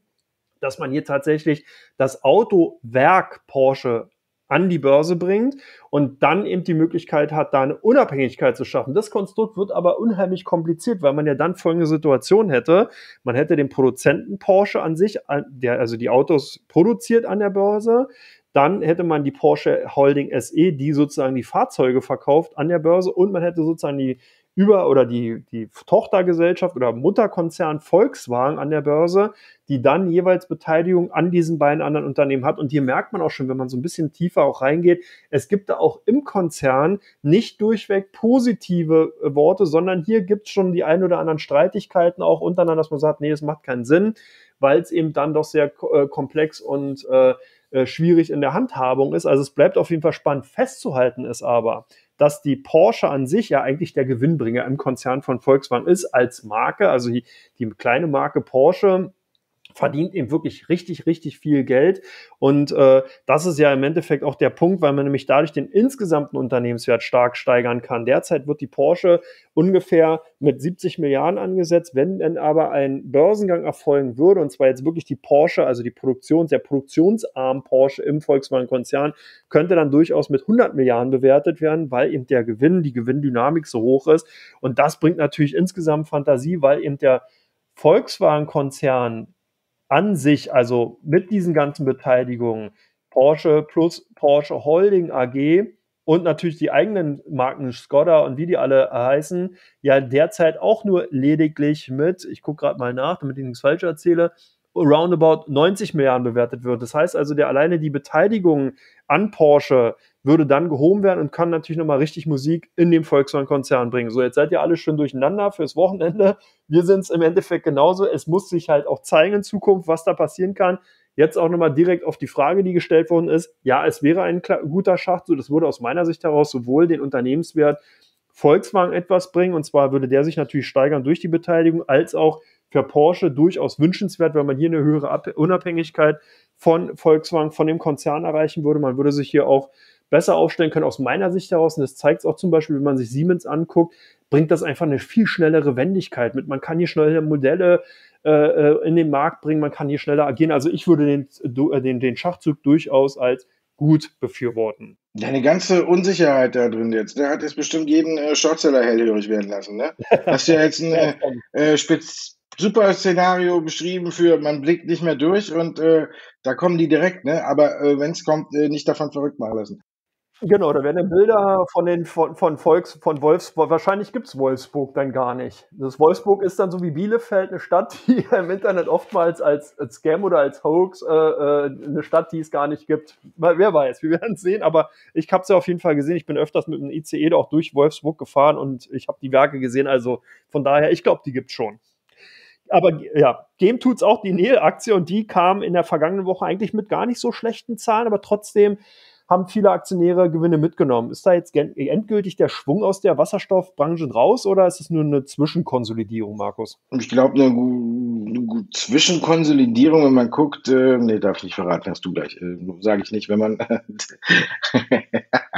dass man hier tatsächlich das Autowerk Porsche an die Börse bringt und dann eben die Möglichkeit hat, da eine Unabhängigkeit zu schaffen. Das Konstrukt wird aber unheimlich kompliziert, weil man ja dann folgende Situation hätte. Man hätte den Produzenten Porsche an sich, der also die Autos produziert an der Börse. Dann hätte man die Porsche Holding SE, die sozusagen die Fahrzeuge verkauft an der Börse und man hätte sozusagen die über oder die, die Tochtergesellschaft oder Mutterkonzern Volkswagen an der Börse, die dann jeweils Beteiligung an diesen beiden anderen Unternehmen hat. Und hier merkt man auch schon, wenn man so ein bisschen tiefer auch reingeht, es gibt da auch im Konzern nicht durchweg positive äh, Worte, sondern hier gibt es schon die ein oder anderen Streitigkeiten auch untereinander, dass man sagt, nee, es macht keinen Sinn, weil es eben dann doch sehr äh, komplex und äh, äh, schwierig in der Handhabung ist. Also es bleibt auf jeden Fall spannend. Festzuhalten ist aber, dass die Porsche an sich ja eigentlich der Gewinnbringer im Konzern von Volkswagen ist als Marke. Also die, die kleine Marke Porsche verdient eben wirklich richtig, richtig viel Geld. Und äh, das ist ja im Endeffekt auch der Punkt, weil man nämlich dadurch den insgesamten Unternehmenswert stark steigern kann. Derzeit wird die Porsche ungefähr mit 70 Milliarden angesetzt. Wenn denn aber ein Börsengang erfolgen würde, und zwar jetzt wirklich die Porsche, also die Produktion, der Produktionsarm Porsche im Volkswagen-Konzern, könnte dann durchaus mit 100 Milliarden bewertet werden, weil eben der Gewinn, die Gewinndynamik so hoch ist. Und das bringt natürlich insgesamt Fantasie, weil eben der Volkswagen-Konzern an sich, also mit diesen ganzen Beteiligungen, Porsche plus Porsche Holding AG und natürlich die eigenen Marken Skoda und wie die alle heißen, ja derzeit auch nur lediglich mit, ich gucke gerade mal nach, damit ich nichts falsch erzähle, roundabout 90 Milliarden bewertet wird. Das heißt also, der alleine die Beteiligung an Porsche würde dann gehoben werden und kann natürlich nochmal richtig Musik in dem Volkswagen-Konzern bringen. So, jetzt seid ihr alle schön durcheinander fürs Wochenende. Wir sind es im Endeffekt genauso. Es muss sich halt auch zeigen in Zukunft, was da passieren kann. Jetzt auch nochmal direkt auf die Frage, die gestellt worden ist. Ja, es wäre ein guter Schachzug. Das würde aus meiner Sicht heraus sowohl den Unternehmenswert Volkswagen etwas bringen, und zwar würde der sich natürlich steigern durch die Beteiligung, als auch für Porsche durchaus wünschenswert, weil man hier eine höhere Unabhängigkeit von Volkswagen, von dem Konzern erreichen würde. Man würde sich hier auch besser aufstellen können aus meiner Sicht heraus. Und das zeigt es auch zum Beispiel, wenn man sich Siemens anguckt, bringt das einfach eine viel schnellere Wendigkeit mit. Man kann hier schnelle Modelle äh, äh in den Markt bringen, man kann hier schneller agieren. Also ich würde den, äh, den, den Schachzug durchaus als gut befürworten. Deine ganze Unsicherheit da drin jetzt, der hat jetzt bestimmt jeden äh, Shortseller hellhörig werden lassen. Ne? Hast du ja jetzt ein äh, äh, Spitz super Szenario beschrieben für man blickt nicht mehr durch und äh, da kommen die direkt, ne? Aber äh, wenn es kommt, äh, nicht davon verrückt machen lassen. Genau, da werden Bilder von den von, von Volks, von Wolfsburg, wahrscheinlich gibt es Wolfsburg dann gar nicht. Das Wolfsburg ist dann so wie Bielefeld eine Stadt, die im Internet oftmals als, als Scam oder als Hoax äh, äh eine Stadt, die es gar nicht gibt. Wer weiß, wir werden es sehen, aber ich habe es ja auf jeden Fall gesehen. Ich bin öfters mit dem ICE auch durch Wolfsburg gefahren und ich habe die Werke gesehen. Also von daher, ich glaube, die gibt es schon aber ja, dem tut es auch die Neil-Aktie und die kam in der vergangenen Woche eigentlich mit gar nicht so schlechten Zahlen, aber trotzdem haben viele Aktionäre Gewinne mitgenommen. Ist da jetzt endgültig der Schwung aus der Wasserstoffbranche raus oder ist es nur eine Zwischenkonsolidierung, Markus? Ich glaube, eine, Zwischenkonsolidierung, wenn man guckt, äh, nee, darf ich nicht verraten, hast du gleich, äh, sage ich nicht, wenn man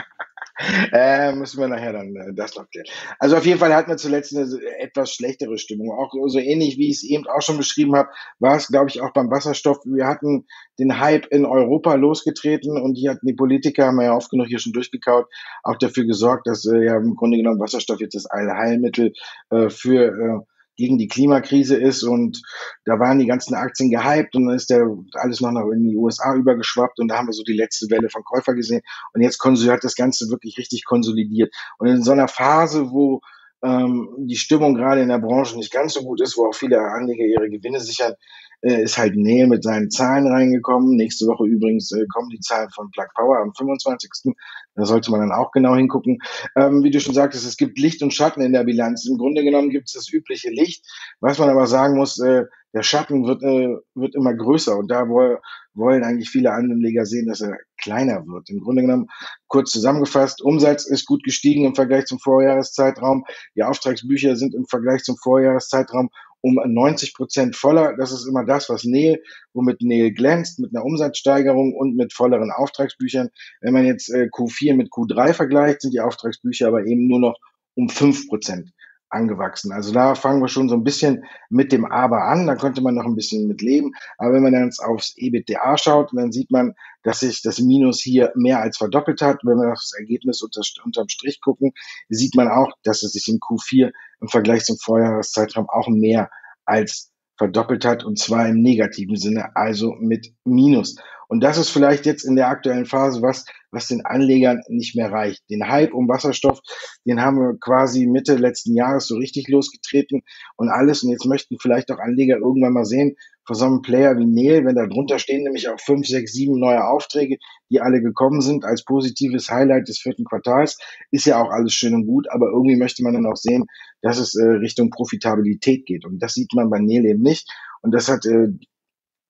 äh, müssen wir nachher dann äh, das noch klären. Also auf jeden Fall hatten wir zuletzt eine etwas schlechtere Stimmung. Auch so ähnlich, wie ich es eben auch schon beschrieben habe, war es, glaube ich, auch beim Wasserstoff. Wir hatten den Hype in Europa losgetreten und die hatten die Politiker, haben wir ja oft genug hier schon durchgekaut, auch dafür gesorgt, dass äh, ja im Grunde genommen Wasserstoff jetzt das Allheilmittel äh, für äh, gegen die Klimakrise ist und da waren die ganzen Aktien gehypt und dann ist der alles noch in die USA übergeschwappt und da haben wir so die letzte Welle von Käufer gesehen. Und jetzt hat das Ganze wirklich richtig konsolidiert. Und in so einer Phase, wo ähm, die Stimmung gerade in der Branche nicht ganz so gut ist, wo auch viele Anleger ihre Gewinne sichern, äh, ist halt Neil mit seinen Zahlen reingekommen. Nächste Woche übrigens äh, kommen die Zahlen von Plug Power am 25. Da sollte man dann auch genau hingucken. Ähm, wie du schon sagtest, es gibt Licht und Schatten in der Bilanz. Im Grunde genommen gibt es das übliche Licht. Was man aber sagen muss, äh, der Schatten wird, äh, wird immer größer und da wo, wollen eigentlich viele Anleger sehen, dass er kleiner wird. Im Grunde genommen, kurz zusammengefasst, Umsatz ist gut gestiegen im Vergleich zum Vorjahreszeitraum. Die Auftragsbücher sind im Vergleich zum Vorjahreszeitraum um 90 Prozent voller. Das ist immer das, was Neil, womit Neil glänzt, mit einer Umsatzsteigerung und mit volleren Auftragsbüchern. Wenn man jetzt äh, Q4 mit Q3 vergleicht, sind die Auftragsbücher aber eben nur noch um fünf Prozent angewachsen. Also da fangen wir schon so ein bisschen mit dem Aber an, da könnte man noch ein bisschen mit leben. Aber wenn man dann aufs EBITDA schaut, dann sieht man, dass sich das Minus hier mehr als verdoppelt hat. Wenn wir auf das Ergebnis unter, unterm Strich gucken, sieht man auch, dass es sich in Q4 im Vergleich zum Vorjahreszeitraum auch mehr als verdoppelt hat und zwar im negativen Sinne, also mit Minus. Und das ist vielleicht jetzt in der aktuellen Phase was, was den Anlegern nicht mehr reicht. Den Hype um Wasserstoff, den haben wir quasi Mitte letzten Jahres so richtig losgetreten und alles. Und jetzt möchten vielleicht auch Anleger irgendwann mal sehen, vor so einem Player wie Neil, wenn da drunter stehen nämlich auch fünf, sechs, sieben neue Aufträge, die alle gekommen sind als positives Highlight des vierten Quartals, ist ja auch alles schön und gut, aber irgendwie möchte man dann auch sehen, dass es äh, Richtung Profitabilität geht. Und das sieht man bei Neil eben nicht. Und das hat äh,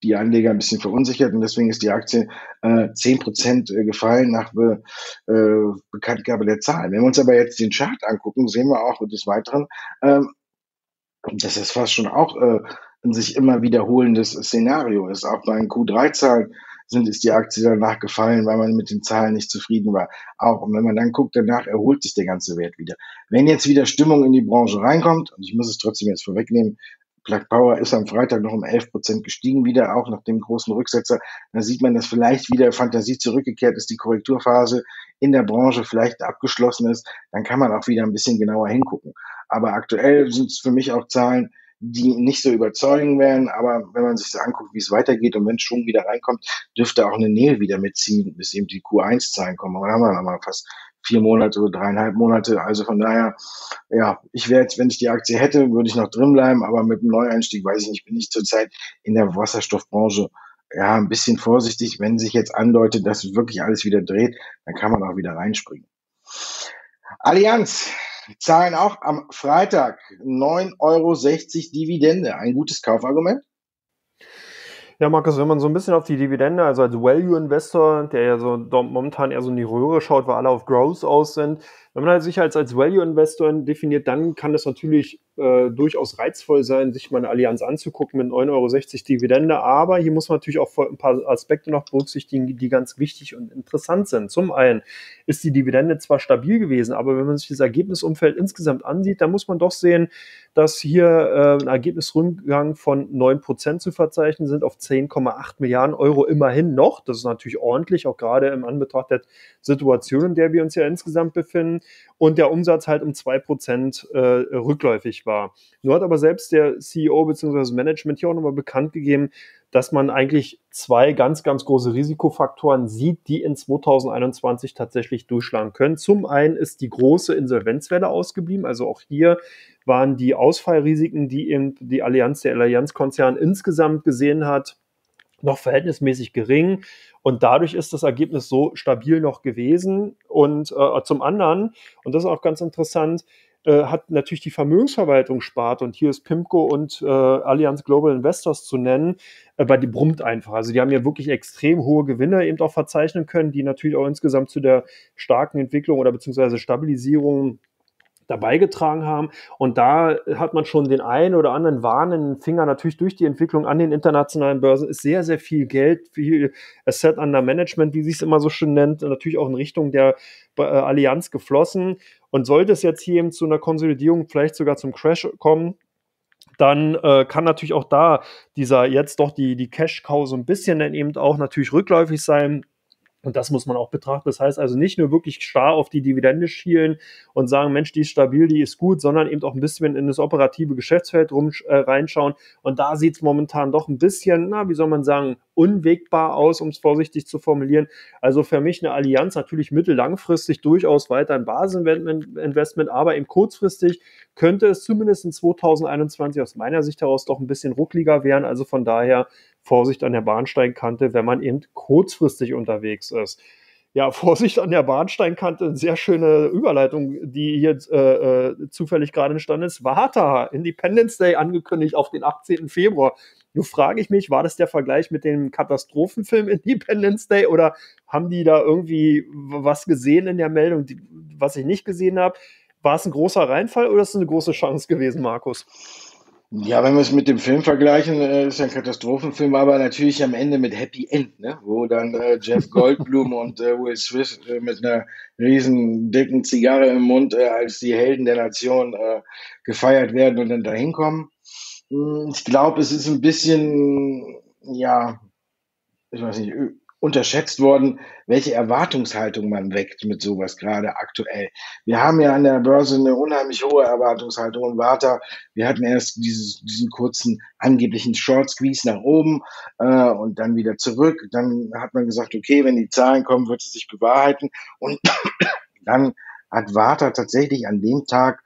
die Anleger ein bisschen verunsichert und deswegen ist die Aktie äh, 10% äh, gefallen nach Be, äh, Bekanntgabe der Zahlen. Wenn wir uns aber jetzt den Chart angucken, sehen wir auch des Weiteren, ähm, dass das fast schon auch äh, ein sich immer wiederholendes Szenario ist. Auch bei den Q3-Zahlen sind, ist die Aktie danach gefallen, weil man mit den Zahlen nicht zufrieden war. Auch, und wenn man dann guckt, danach erholt sich der ganze Wert wieder. Wenn jetzt wieder Stimmung in die Branche reinkommt, und ich muss es trotzdem jetzt vorwegnehmen, Plug Power ist am Freitag noch um 11 Prozent gestiegen wieder, auch nach dem großen Rücksetzer. Da sieht man, dass vielleicht wieder Fantasie zurückgekehrt ist, die Korrekturphase in der Branche vielleicht abgeschlossen ist. Dann kann man auch wieder ein bisschen genauer hingucken. Aber aktuell sind es für mich auch Zahlen, die nicht so überzeugen werden. Aber wenn man sich so anguckt, wie es weitergeht und wenn Schwung wieder reinkommt, dürfte auch eine Nähe wieder mitziehen, bis eben die Q1-Zahlen kommen. Dann haben wir nochmal fast vier Monate oder dreieinhalb Monate. Also von daher, ja, ich wäre jetzt, wenn ich die Aktie hätte, würde ich noch drin bleiben, aber mit dem Neueinstieg, weiß ich nicht, bin ich zurzeit in der Wasserstoffbranche ja ein bisschen vorsichtig. Wenn sich jetzt andeutet, dass wirklich alles wieder dreht, dann kann man auch wieder reinspringen. Allianz zahlen auch am Freitag 9,60 Euro Dividende. Ein gutes Kaufargument? Ja, Markus, wenn man so ein bisschen auf die Dividende, also als Value-Investor, der ja so momentan eher so in die Röhre schaut, weil alle auf Growth aus sind, wenn man halt sich als, als Value-Investor definiert, dann kann es natürlich äh, durchaus reizvoll sein, sich mal eine Allianz anzugucken mit 9,60 Euro Dividende. Aber hier muss man natürlich auch ein paar Aspekte noch berücksichtigen, die ganz wichtig und interessant sind. Zum einen ist die Dividende zwar stabil gewesen, aber wenn man sich das Ergebnisumfeld insgesamt ansieht, dann muss man doch sehen, dass hier äh, ein Ergebnisrückgang von 9% zu verzeichnen sind auf 10,8 Milliarden Euro immerhin noch. Das ist natürlich ordentlich, auch gerade im Anbetracht der Situation, in der wir uns ja insgesamt befinden und der Umsatz halt um 2% äh, rückläufig war. Nur hat aber selbst der CEO bzw. Management hier auch nochmal bekannt gegeben, dass man eigentlich zwei ganz, ganz große Risikofaktoren sieht, die in 2021 tatsächlich durchschlagen können. Zum einen ist die große Insolvenzwelle ausgeblieben. Also auch hier waren die Ausfallrisiken, die eben die Allianz, der Allianzkonzern insgesamt gesehen hat, noch verhältnismäßig gering. Und dadurch ist das Ergebnis so stabil noch gewesen. Und äh, zum anderen, und das ist auch ganz interessant, äh, hat natürlich die Vermögensverwaltung spart und hier ist Pimco und äh, Allianz Global Investors zu nennen, äh, weil die brummt einfach. Also die haben ja wirklich extrem hohe Gewinne eben auch verzeichnen können, die natürlich auch insgesamt zu der starken Entwicklung oder beziehungsweise Stabilisierung dabei getragen haben. Und da hat man schon den einen oder anderen warnenden Finger natürlich durch die Entwicklung an den internationalen Börsen ist sehr, sehr viel Geld, viel Asset under Management, wie sich es immer so schön nennt, natürlich auch in Richtung der äh, Allianz geflossen. Und sollte es jetzt hier eben zu einer Konsolidierung, vielleicht sogar zum Crash kommen, dann äh, kann natürlich auch da dieser jetzt doch die, die Cash-Cow so ein bisschen dann eben auch natürlich rückläufig sein. Und das muss man auch betrachten. Das heißt also nicht nur wirklich starr auf die Dividende schielen und sagen, Mensch, die ist stabil, die ist gut, sondern eben auch ein bisschen in das operative Geschäftsfeld rum, äh, reinschauen. Und da sieht es momentan doch ein bisschen, na, wie soll man sagen, unwegbar aus, um es vorsichtig zu formulieren. Also für mich eine Allianz natürlich mittellangfristig durchaus weiter ein Basisinvestment, aber eben kurzfristig könnte es zumindest in 2021 aus meiner Sicht heraus doch ein bisschen ruckliger werden. Also von daher Vorsicht an der Bahnsteigkante, wenn man eben kurzfristig unterwegs ist. Ja, Vorsicht an der Bahnsteinkante, sehr schöne Überleitung, die hier äh, äh, zufällig gerade entstanden ist. Warta, Independence Day angekündigt auf den 18. Februar. Nun frage ich mich, war das der Vergleich mit dem Katastrophenfilm Independence Day oder haben die da irgendwie was gesehen in der Meldung, die, was ich nicht gesehen habe? War es ein großer Reinfall oder ist es eine große Chance gewesen, Markus? Ja, wenn wir es mit dem Film vergleichen, äh, ist ja ein Katastrophenfilm, aber natürlich am Ende mit Happy End, ne? wo dann äh, Jeff Goldblum und äh, Will Smith äh, mit einer riesen dicken Zigarre im Mund äh, als die Helden der Nation äh, gefeiert werden und dann dahin kommen. Hm, ich glaube, es ist ein bisschen, ja, ich weiß nicht, unterschätzt worden, welche Erwartungshaltung man weckt mit sowas gerade aktuell. Wir haben ja an der Börse eine unheimlich hohe Erwartungshaltung und Warta, wir hatten erst dieses, diesen kurzen angeblichen Short Squeeze nach oben äh, und dann wieder zurück. Dann hat man gesagt, okay, wenn die Zahlen kommen, wird es sich bewahrheiten. Und dann hat Warta tatsächlich an dem Tag,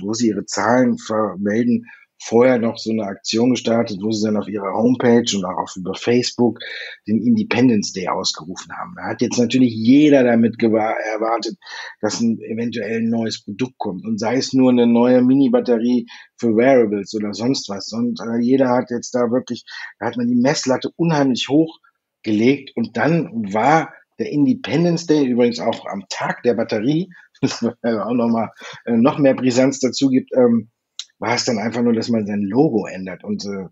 wo sie ihre Zahlen vermelden, vorher noch so eine Aktion gestartet, wo sie dann auf ihrer Homepage und auch über Facebook den Independence Day ausgerufen haben. Da hat jetzt natürlich jeder damit erwartet, dass ein eventuell ein neues Produkt kommt und sei es nur eine neue Mini-Batterie für Wearables oder sonst was. Und äh, jeder hat jetzt da wirklich, da hat man die Messlatte unheimlich hoch gelegt und dann war der Independence Day übrigens auch am Tag der Batterie, was auch nochmal äh, noch mehr Brisanz dazu gibt, ähm, war es dann einfach nur, dass man sein Logo ändert. Und äh,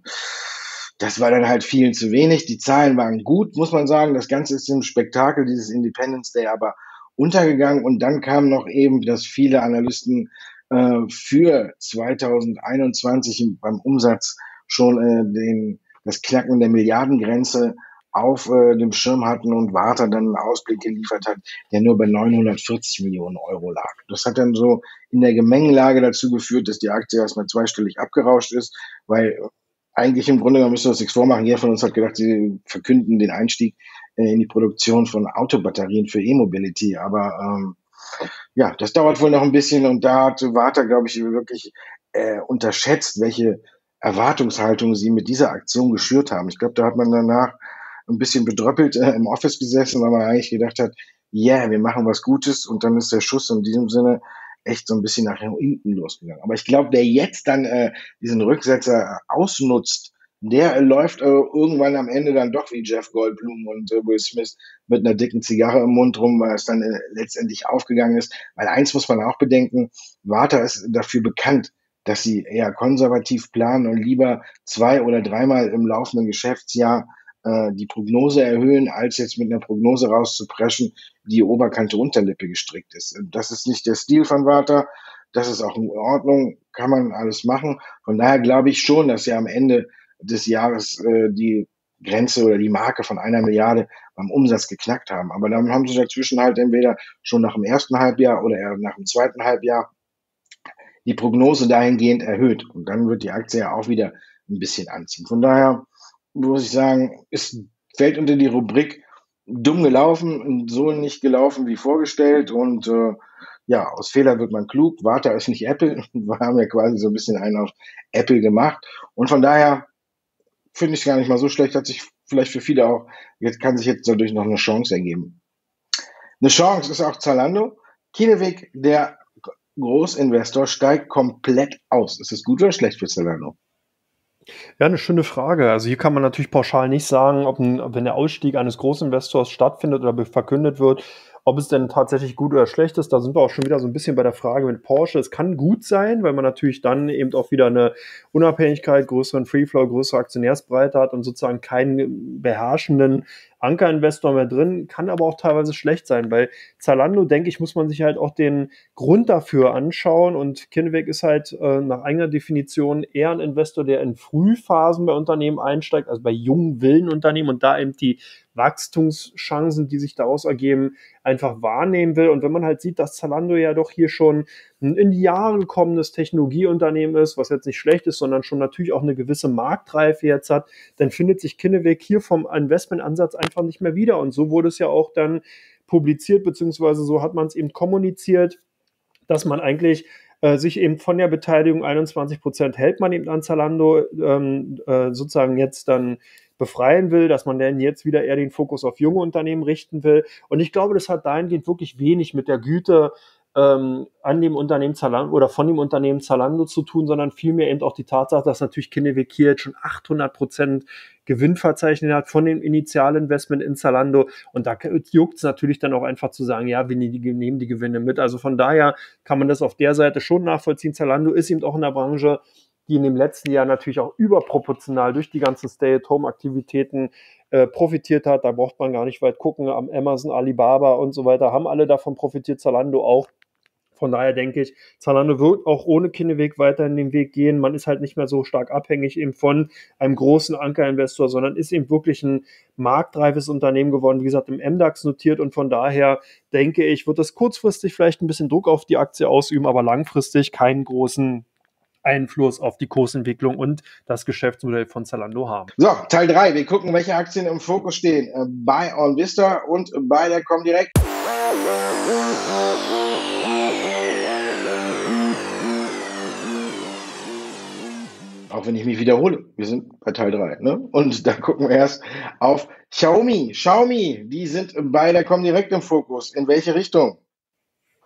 das war dann halt viel zu wenig. Die Zahlen waren gut, muss man sagen. Das Ganze ist im Spektakel dieses Independence Day aber untergegangen. Und dann kam noch eben, dass viele Analysten äh, für 2021 beim Umsatz schon äh, den, das Knacken der Milliardengrenze auf äh, dem Schirm hatten und Warta dann einen Ausblick geliefert hat, der nur bei 940 Millionen Euro lag. Das hat dann so in der Gemengelage dazu geführt, dass die Aktie erstmal zweistellig abgerauscht ist, weil eigentlich im Grunde genommen müssen wir uns nichts vormachen. Jeder von uns hat gedacht, sie verkünden den Einstieg äh, in die Produktion von Autobatterien für E-Mobility. Aber ähm, ja, das dauert wohl noch ein bisschen und da hat Warta, glaube ich, wirklich äh, unterschätzt, welche Erwartungshaltung sie mit dieser Aktion geschürt haben. Ich glaube, da hat man danach ein bisschen bedröppelt äh, im Office gesessen, weil man eigentlich gedacht hat, ja, yeah, wir machen was Gutes und dann ist der Schuss in diesem Sinne echt so ein bisschen nach hinten losgegangen. Aber ich glaube, wer jetzt dann äh, diesen Rücksetzer ausnutzt, der äh, läuft äh, irgendwann am Ende dann doch wie Jeff Goldblum und äh, Will Smith mit einer dicken Zigarre im Mund rum, weil es dann äh, letztendlich aufgegangen ist. Weil eins muss man auch bedenken, Warta ist dafür bekannt, dass sie eher konservativ planen und lieber zwei oder dreimal im laufenden Geschäftsjahr äh, die Prognose erhöhen, als jetzt mit einer Prognose rauszupreschen, die Oberkante Unterlippe gestrickt ist. Das ist nicht der Stil von Warta. Das ist auch in Ordnung, kann man alles machen. Von daher glaube ich schon, dass sie am Ende des Jahres äh, die Grenze oder die Marke von einer Milliarde beim Umsatz geknackt haben. Aber dann haben sie dazwischen halt entweder schon nach dem ersten Halbjahr oder eher nach dem zweiten Halbjahr die Prognose dahingehend erhöht. Und dann wird die Aktie ja auch wieder ein bisschen anziehen. Von daher muss ich sagen, ist, fällt unter die Rubrik dumm gelaufen so nicht gelaufen wie vorgestellt und äh, ja, aus Fehler wird man klug. Warte ist nicht Apple. Wir haben ja quasi so ein bisschen einen auf Apple gemacht. Und von daher finde ich es gar nicht mal so schlecht, hat sich vielleicht für viele auch, jetzt kann sich jetzt dadurch noch eine Chance ergeben. Eine Chance ist auch Zalando. Kineweg, der Großinvestor, steigt komplett aus. Ist es gut oder schlecht für Zalando? Ja, eine schöne Frage. Also hier kann man natürlich pauschal nicht sagen, ob, ein, wenn der Ausstieg eines Großinvestors stattfindet oder verkündet wird, ob es denn tatsächlich gut oder schlecht ist, da sind wir auch schon wieder so ein bisschen bei der Frage mit Porsche. Es kann gut sein, weil man natürlich dann eben auch wieder eine Unabhängigkeit, größeren Freeflow, größere Aktionärsbreite hat und sozusagen keinen beherrschenden Ankerinvestor mehr drin, kann aber auch teilweise schlecht sein. Bei Zalando, denke ich, muss man sich halt auch den Grund dafür anschauen und Kinweg ist halt äh, nach eigener Definition eher ein Investor, der in Frühphasen bei Unternehmen einsteigt, also bei jungen, wilden Unternehmen und da eben die Wachstumschancen, die sich daraus ergeben, einfach wahrnehmen will. Und wenn man halt sieht, dass Zalando ja doch hier schon ein in die Jahre gekommenes Technologieunternehmen ist, was jetzt nicht schlecht ist, sondern schon natürlich auch eine gewisse Marktreife jetzt hat, dann findet sich Kinneweg hier vom Investmentansatz einfach nicht mehr wieder. Und so wurde es ja auch dann publiziert, beziehungsweise so hat man es eben kommuniziert, dass man eigentlich äh, sich eben von der Beteiligung 21 Prozent hält man eben an Zalando ähm, äh, sozusagen jetzt dann befreien will, dass man dann jetzt wieder eher den Fokus auf junge Unternehmen richten will. Und ich glaube, das hat dahingehend wirklich wenig mit der Güte ähm, an dem Unternehmen Zalando oder von dem Unternehmen Zalando zu tun, sondern vielmehr eben auch die Tatsache, dass natürlich Kinnevik hier jetzt schon 800 Prozent Gewinn verzeichnet hat von dem Initialinvestment in Zalando. Und da juckt es natürlich dann auch einfach zu sagen, ja, wir nehmen die Gewinne mit. Also von daher kann man das auf der Seite schon nachvollziehen. Zalando ist eben auch in der Branche die in dem letzten Jahr natürlich auch überproportional durch die ganzen Stay-at-Home-Aktivitäten äh, profitiert hat. Da braucht man gar nicht weit gucken. Am Amazon, Alibaba und so weiter haben alle davon profitiert, Zalando auch. Von daher denke ich, Zalando wird auch ohne Kinneweg weiterhin den Weg gehen. Man ist halt nicht mehr so stark abhängig eben von einem großen Ankerinvestor, sondern ist eben wirklich ein marktreifes Unternehmen geworden, wie gesagt, im MDAX notiert und von daher denke ich, wird das kurzfristig vielleicht ein bisschen Druck auf die Aktie ausüben, aber langfristig keinen großen Einfluss auf die Kursentwicklung und das Geschäftsmodell von Zalando haben. So, Teil 3. Wir gucken, welche Aktien im Fokus stehen. Äh, bei OnVista und bei der Comdirect. Auch wenn ich mich wiederhole, wir sind bei Teil 3. Ne? Und da gucken wir erst auf Xiaomi. Xiaomi, die sind bei der Comdirect im Fokus. In welche Richtung?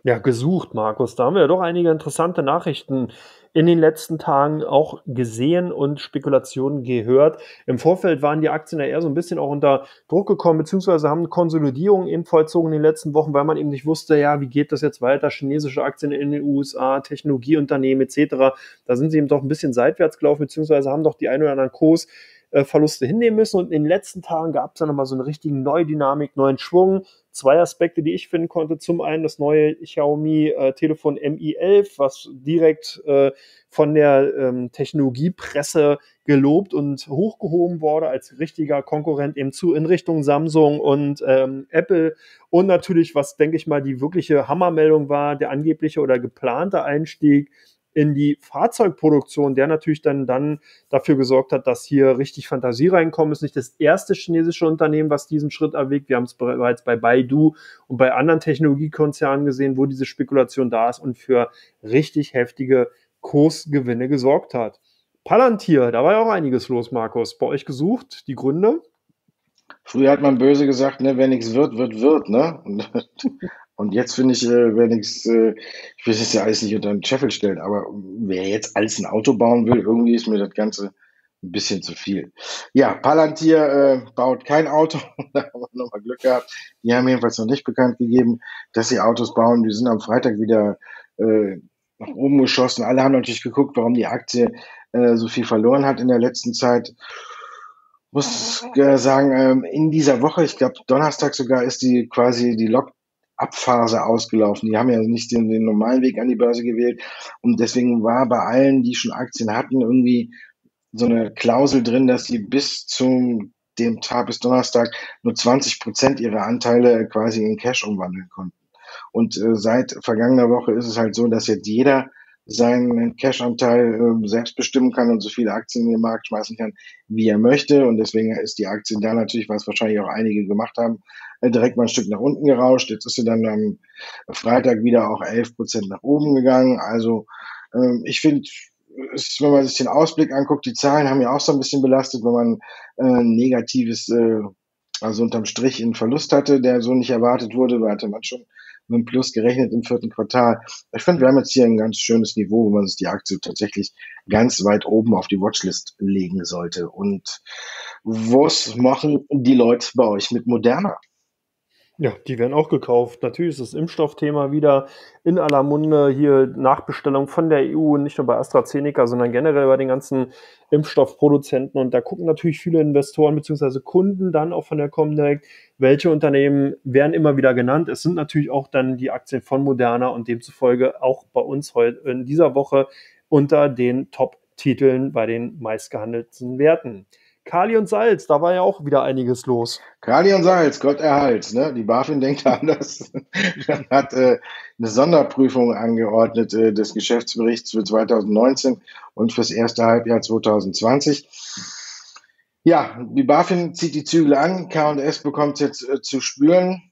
Ja, gesucht, Markus. Da haben wir ja doch einige interessante Nachrichten in den letzten Tagen auch gesehen und Spekulationen gehört. Im Vorfeld waren die Aktien ja eher so ein bisschen auch unter Druck gekommen, beziehungsweise haben Konsolidierung eben vollzogen in den letzten Wochen, weil man eben nicht wusste, ja, wie geht das jetzt weiter? Chinesische Aktien in den USA, Technologieunternehmen etc. Da sind sie eben doch ein bisschen seitwärts gelaufen, beziehungsweise haben doch die ein oder anderen Kurs äh, Verluste hinnehmen müssen. Und in den letzten Tagen gab es dann nochmal so eine richtige Neudynamik, neuen Schwung. Zwei Aspekte, die ich finden konnte. Zum einen das neue Xiaomi äh, Telefon Mi 11, was direkt äh, von der ähm, Technologiepresse gelobt und hochgehoben wurde als richtiger Konkurrent eben zu in Richtung Samsung und ähm, Apple. Und natürlich, was denke ich mal die wirkliche Hammermeldung war, der angebliche oder geplante Einstieg in die Fahrzeugproduktion, der natürlich dann, dann dafür gesorgt hat, dass hier richtig Fantasie reinkommt. Ist nicht das erste chinesische Unternehmen, was diesen Schritt erwägt. Wir haben es bereits bei Baidu und bei anderen Technologiekonzernen gesehen, wo diese Spekulation da ist und für richtig heftige Kursgewinne gesorgt hat. Palantir, da war ja auch einiges los, Markus. Bei euch gesucht, die Gründe? Früher hat man böse gesagt, ne, wenn nichts wird, wird, wird, ne? Und jetzt finde ich, äh, wenn ich's, äh, ich will es ja alles nicht unter den Scheffel stellen, aber wer jetzt alles ein Auto bauen will, irgendwie ist mir das Ganze ein bisschen zu viel. Ja, Palantir äh, baut kein Auto, da haben wir nochmal Glück gehabt. Die haben jedenfalls noch nicht bekannt gegeben, dass sie Autos bauen. Die sind am Freitag wieder äh, nach oben geschossen. Alle haben natürlich geguckt, warum die Aktie äh, so viel verloren hat in der letzten Zeit. Muss äh, sagen, ähm, in dieser Woche, ich glaube Donnerstag sogar, ist die quasi die Lock Abphase ausgelaufen. Die haben ja nicht den, den normalen Weg an die Börse gewählt. Und deswegen war bei allen, die schon Aktien hatten, irgendwie so eine Klausel drin, dass sie bis zum dem Tag bis Donnerstag nur 20 Prozent ihrer Anteile quasi in Cash umwandeln konnten. Und äh, seit vergangener Woche ist es halt so, dass jetzt jeder seinen Cash-Anteil äh, selbst bestimmen kann und so viele Aktien in den Markt schmeißen kann, wie er möchte. Und deswegen ist die Aktie da natürlich, was wahrscheinlich auch einige gemacht haben, direkt mal ein Stück nach unten gerauscht. Jetzt ist sie dann am Freitag wieder auch 11 Prozent nach oben gegangen. Also ähm, ich finde, wenn man sich den Ausblick anguckt, die Zahlen haben ja auch so ein bisschen belastet, wenn man äh, negatives, äh, also unterm Strich einen Verlust hatte, der so nicht erwartet wurde, hatte man schon mit einem Plus gerechnet im vierten Quartal. Ich finde, wir haben jetzt hier ein ganz schönes Niveau, wo man sich die Aktie tatsächlich ganz weit oben auf die Watchlist legen sollte. Und was machen die Leute bei euch mit Moderna? Ja, die werden auch gekauft. Natürlich ist das Impfstoffthema wieder in aller Munde. Hier Nachbestellung von der EU, nicht nur bei AstraZeneca, sondern generell bei den ganzen Impfstoffproduzenten. Und da gucken natürlich viele Investoren bzw. Kunden dann auch von der Comdirect, welche Unternehmen werden immer wieder genannt. Es sind natürlich auch dann die Aktien von Moderna und demzufolge auch bei uns heute in dieser Woche unter den Top-Titeln bei den meistgehandelten Werten. Kali und Salz, da war ja auch wieder einiges los. Kali und Salz, Gott erhalt. Ne? Die BaFin denkt anders. hat äh, eine Sonderprüfung angeordnet äh, des Geschäftsberichts für 2019 und fürs erste Halbjahr 2020. Ja, die BaFin zieht die Zügel an. K&S bekommt jetzt äh, zu spüren.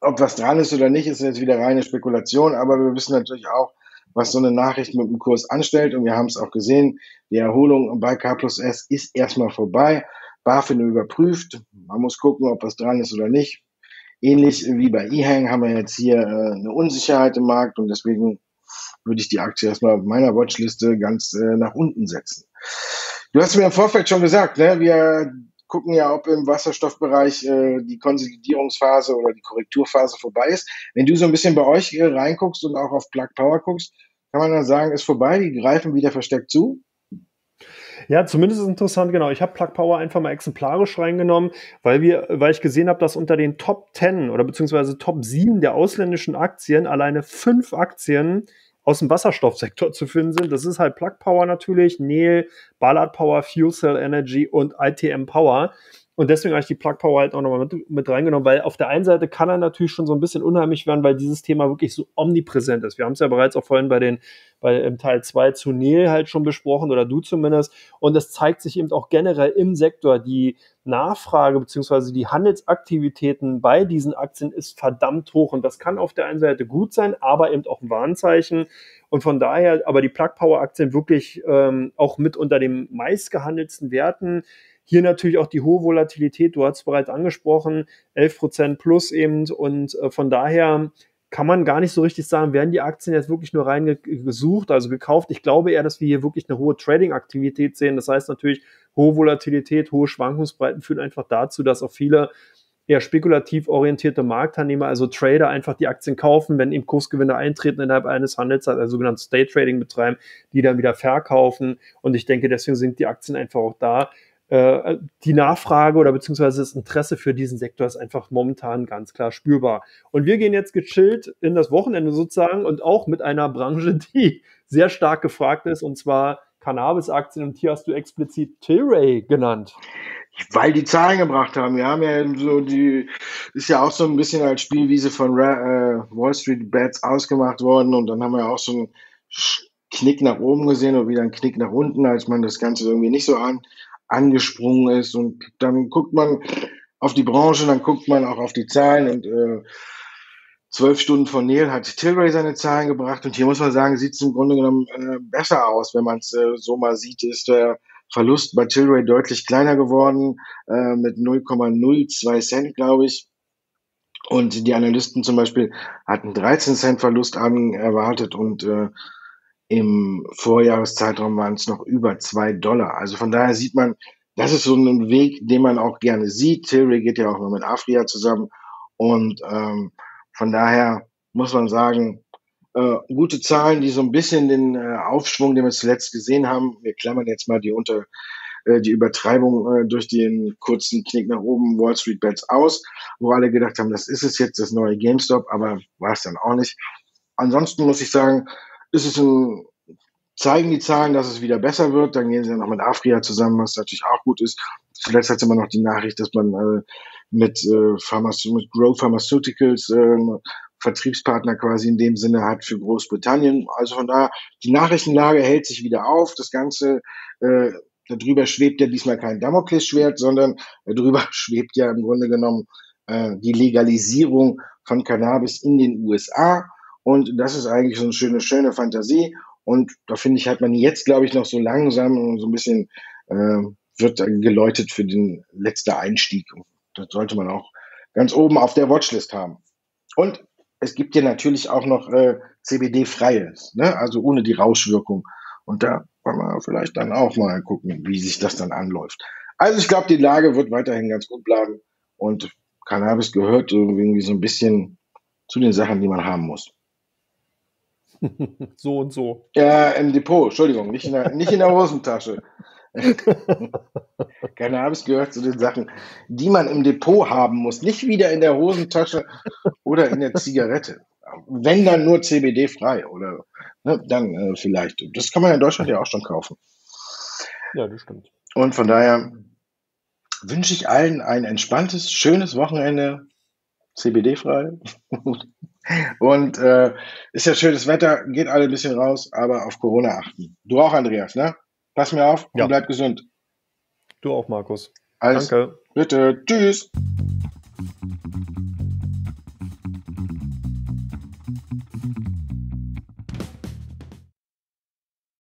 Ob was dran ist oder nicht, ist jetzt wieder reine Spekulation. Aber wir wissen natürlich auch, was so eine Nachricht mit dem Kurs anstellt. Und wir haben es auch gesehen, die Erholung bei K plus S ist erstmal vorbei. BaFin überprüft. Man muss gucken, ob was dran ist oder nicht. Ähnlich wie bei eHang haben wir jetzt hier äh, eine Unsicherheit im Markt und deswegen würde ich die Aktie erstmal auf meiner Watchliste ganz äh, nach unten setzen. Du hast mir im Vorfeld schon gesagt, ne? wir gucken ja, ob im Wasserstoffbereich äh, die Konsolidierungsphase oder die Korrekturphase vorbei ist. Wenn du so ein bisschen bei euch äh, reinguckst und auch auf Plug Power guckst, kann man dann sagen, ist vorbei, die greifen wieder versteckt zu? Ja, zumindest ist interessant, genau. Ich habe Plug Power einfach mal exemplarisch reingenommen, weil wir, weil ich gesehen habe, dass unter den Top 10 oder beziehungsweise Top 7 der ausländischen Aktien alleine fünf Aktien aus dem Wasserstoffsektor zu finden sind. Das ist halt Plug Power natürlich, Nel, Ballard Power, Fuel Cell Energy und ITM Power. Und deswegen habe ich die Plug Power halt auch nochmal mit, mit reingenommen, weil auf der einen Seite kann er natürlich schon so ein bisschen unheimlich werden, weil dieses Thema wirklich so omnipräsent ist. Wir haben es ja bereits auch vorhin bei den, bei im Teil 2 zu Neil halt schon besprochen oder du zumindest. Und es zeigt sich eben auch generell im Sektor. Die Nachfrage beziehungsweise die Handelsaktivitäten bei diesen Aktien ist verdammt hoch. Und das kann auf der einen Seite gut sein, aber eben auch ein Warnzeichen. Und von daher, aber die Plug Power Aktien wirklich ähm, auch mit unter den meistgehandelten Werten hier natürlich auch die hohe Volatilität, du hast es bereits angesprochen, 11 Prozent plus eben und äh, von daher kann man gar nicht so richtig sagen, werden die Aktien jetzt wirklich nur rein gesucht, also gekauft. Ich glaube eher, dass wir hier wirklich eine hohe Trading-Aktivität sehen. Das heißt natürlich, hohe Volatilität, hohe Schwankungsbreiten führen einfach dazu, dass auch viele eher spekulativ orientierte Marktteilnehmer, also Trader, einfach die Aktien kaufen, wenn eben Kursgewinne eintreten innerhalb eines Handelstags, also sogenanntes State Trading betreiben, die dann wieder verkaufen. Und ich denke, deswegen sind die Aktien einfach auch da. Äh, die Nachfrage oder beziehungsweise das Interesse für diesen Sektor ist einfach momentan ganz klar spürbar. Und wir gehen jetzt gechillt in das Wochenende sozusagen und auch mit einer Branche, die sehr stark gefragt ist, und zwar Cannabis-Aktien. Und hier hast du explizit Tilray genannt. Weil die Zahlen gebracht haben. Wir haben ja so die, ist ja auch so ein bisschen als Spielwiese von äh, Wall Street Bets ausgemacht worden und dann haben wir auch so einen Knick nach oben gesehen oder wieder einen Knick nach unten, als man das Ganze irgendwie nicht so an, angesprungen ist. Und dann guckt man auf die Branche, dann guckt man auch auf die Zahlen und äh, zwölf Stunden von Neil hat Tilray seine Zahlen gebracht und hier muss man sagen, sieht es im Grunde genommen äh, besser aus, wenn man es äh, so mal sieht, ist der Verlust bei Tilray deutlich kleiner geworden, äh, mit 0,02 Cent, glaube ich. Und die Analysten zum Beispiel hatten 13 Cent Verlust an erwartet und äh, im Vorjahreszeitraum waren es noch über zwei Dollar. Also von daher sieht man, das ist so ein Weg, den man auch gerne sieht. Tilray geht ja auch noch mit Afria zusammen. Und ähm, von daher muss man sagen, äh, gute Zahlen, die so ein bisschen den äh, Aufschwung, den wir zuletzt gesehen haben, wir klammern jetzt mal die unter äh, die Übertreibung äh, durch den kurzen Knick nach oben Wall Street Bets aus, wo alle gedacht haben, das ist es jetzt das neue GameStop, aber war es dann auch nicht. Ansonsten muss ich sagen, ist es ein, zeigen die Zahlen, dass es wieder besser wird. Dann gehen sie noch mit Afria zusammen, was natürlich auch gut ist. Zuletzt hat es immer noch die Nachricht, dass man äh, mit, äh, Pharma mit Grow Pharmaceuticals äh, Vertriebspartner quasi in dem Sinne hat für Großbritannien. Also von daher, die Nachrichtenlage hält sich wieder auf. Das Ganze, äh, darüber schwebt ja diesmal kein Damoklesschwert, sondern darüber schwebt ja im Grunde genommen äh, die Legalisierung von Cannabis in den USA. Und das ist eigentlich so eine schöne, schöne Fantasie. Und da finde ich, hat man jetzt, glaube ich, noch so langsam so ein bisschen äh, wird geläutet für den letzten Einstieg. Das sollte man auch ganz oben auf der Watchlist haben. Und es gibt ja natürlich auch noch äh, CBD-freies, ne? also ohne die Rauschwirkung. Und da wollen wir vielleicht dann auch mal gucken, wie sich das dann anläuft. Also ich glaube, die Lage wird weiterhin ganz gut bleiben und Cannabis gehört irgendwie so ein bisschen zu den Sachen, die man haben muss. so und so. Ja, im Depot, Entschuldigung, nicht in der, nicht in der Hosentasche. Cannabis gehört zu den Sachen, die man im Depot haben muss, nicht wieder in der Hosentasche oder in der Zigarette. Wenn dann nur CBD frei oder ne, dann äh, vielleicht. Das kann man in Deutschland ja auch schon kaufen. Ja, das stimmt. Und von daher wünsche ich allen ein entspanntes, schönes Wochenende, CBD-frei. Und äh, ist ja schönes Wetter, geht alle ein bisschen raus, aber auf Corona achten. Du auch, Andreas, ne? Pass mir auf ja. und bleib gesund. Du auch, Markus. Alles Danke. Bitte. Tschüss.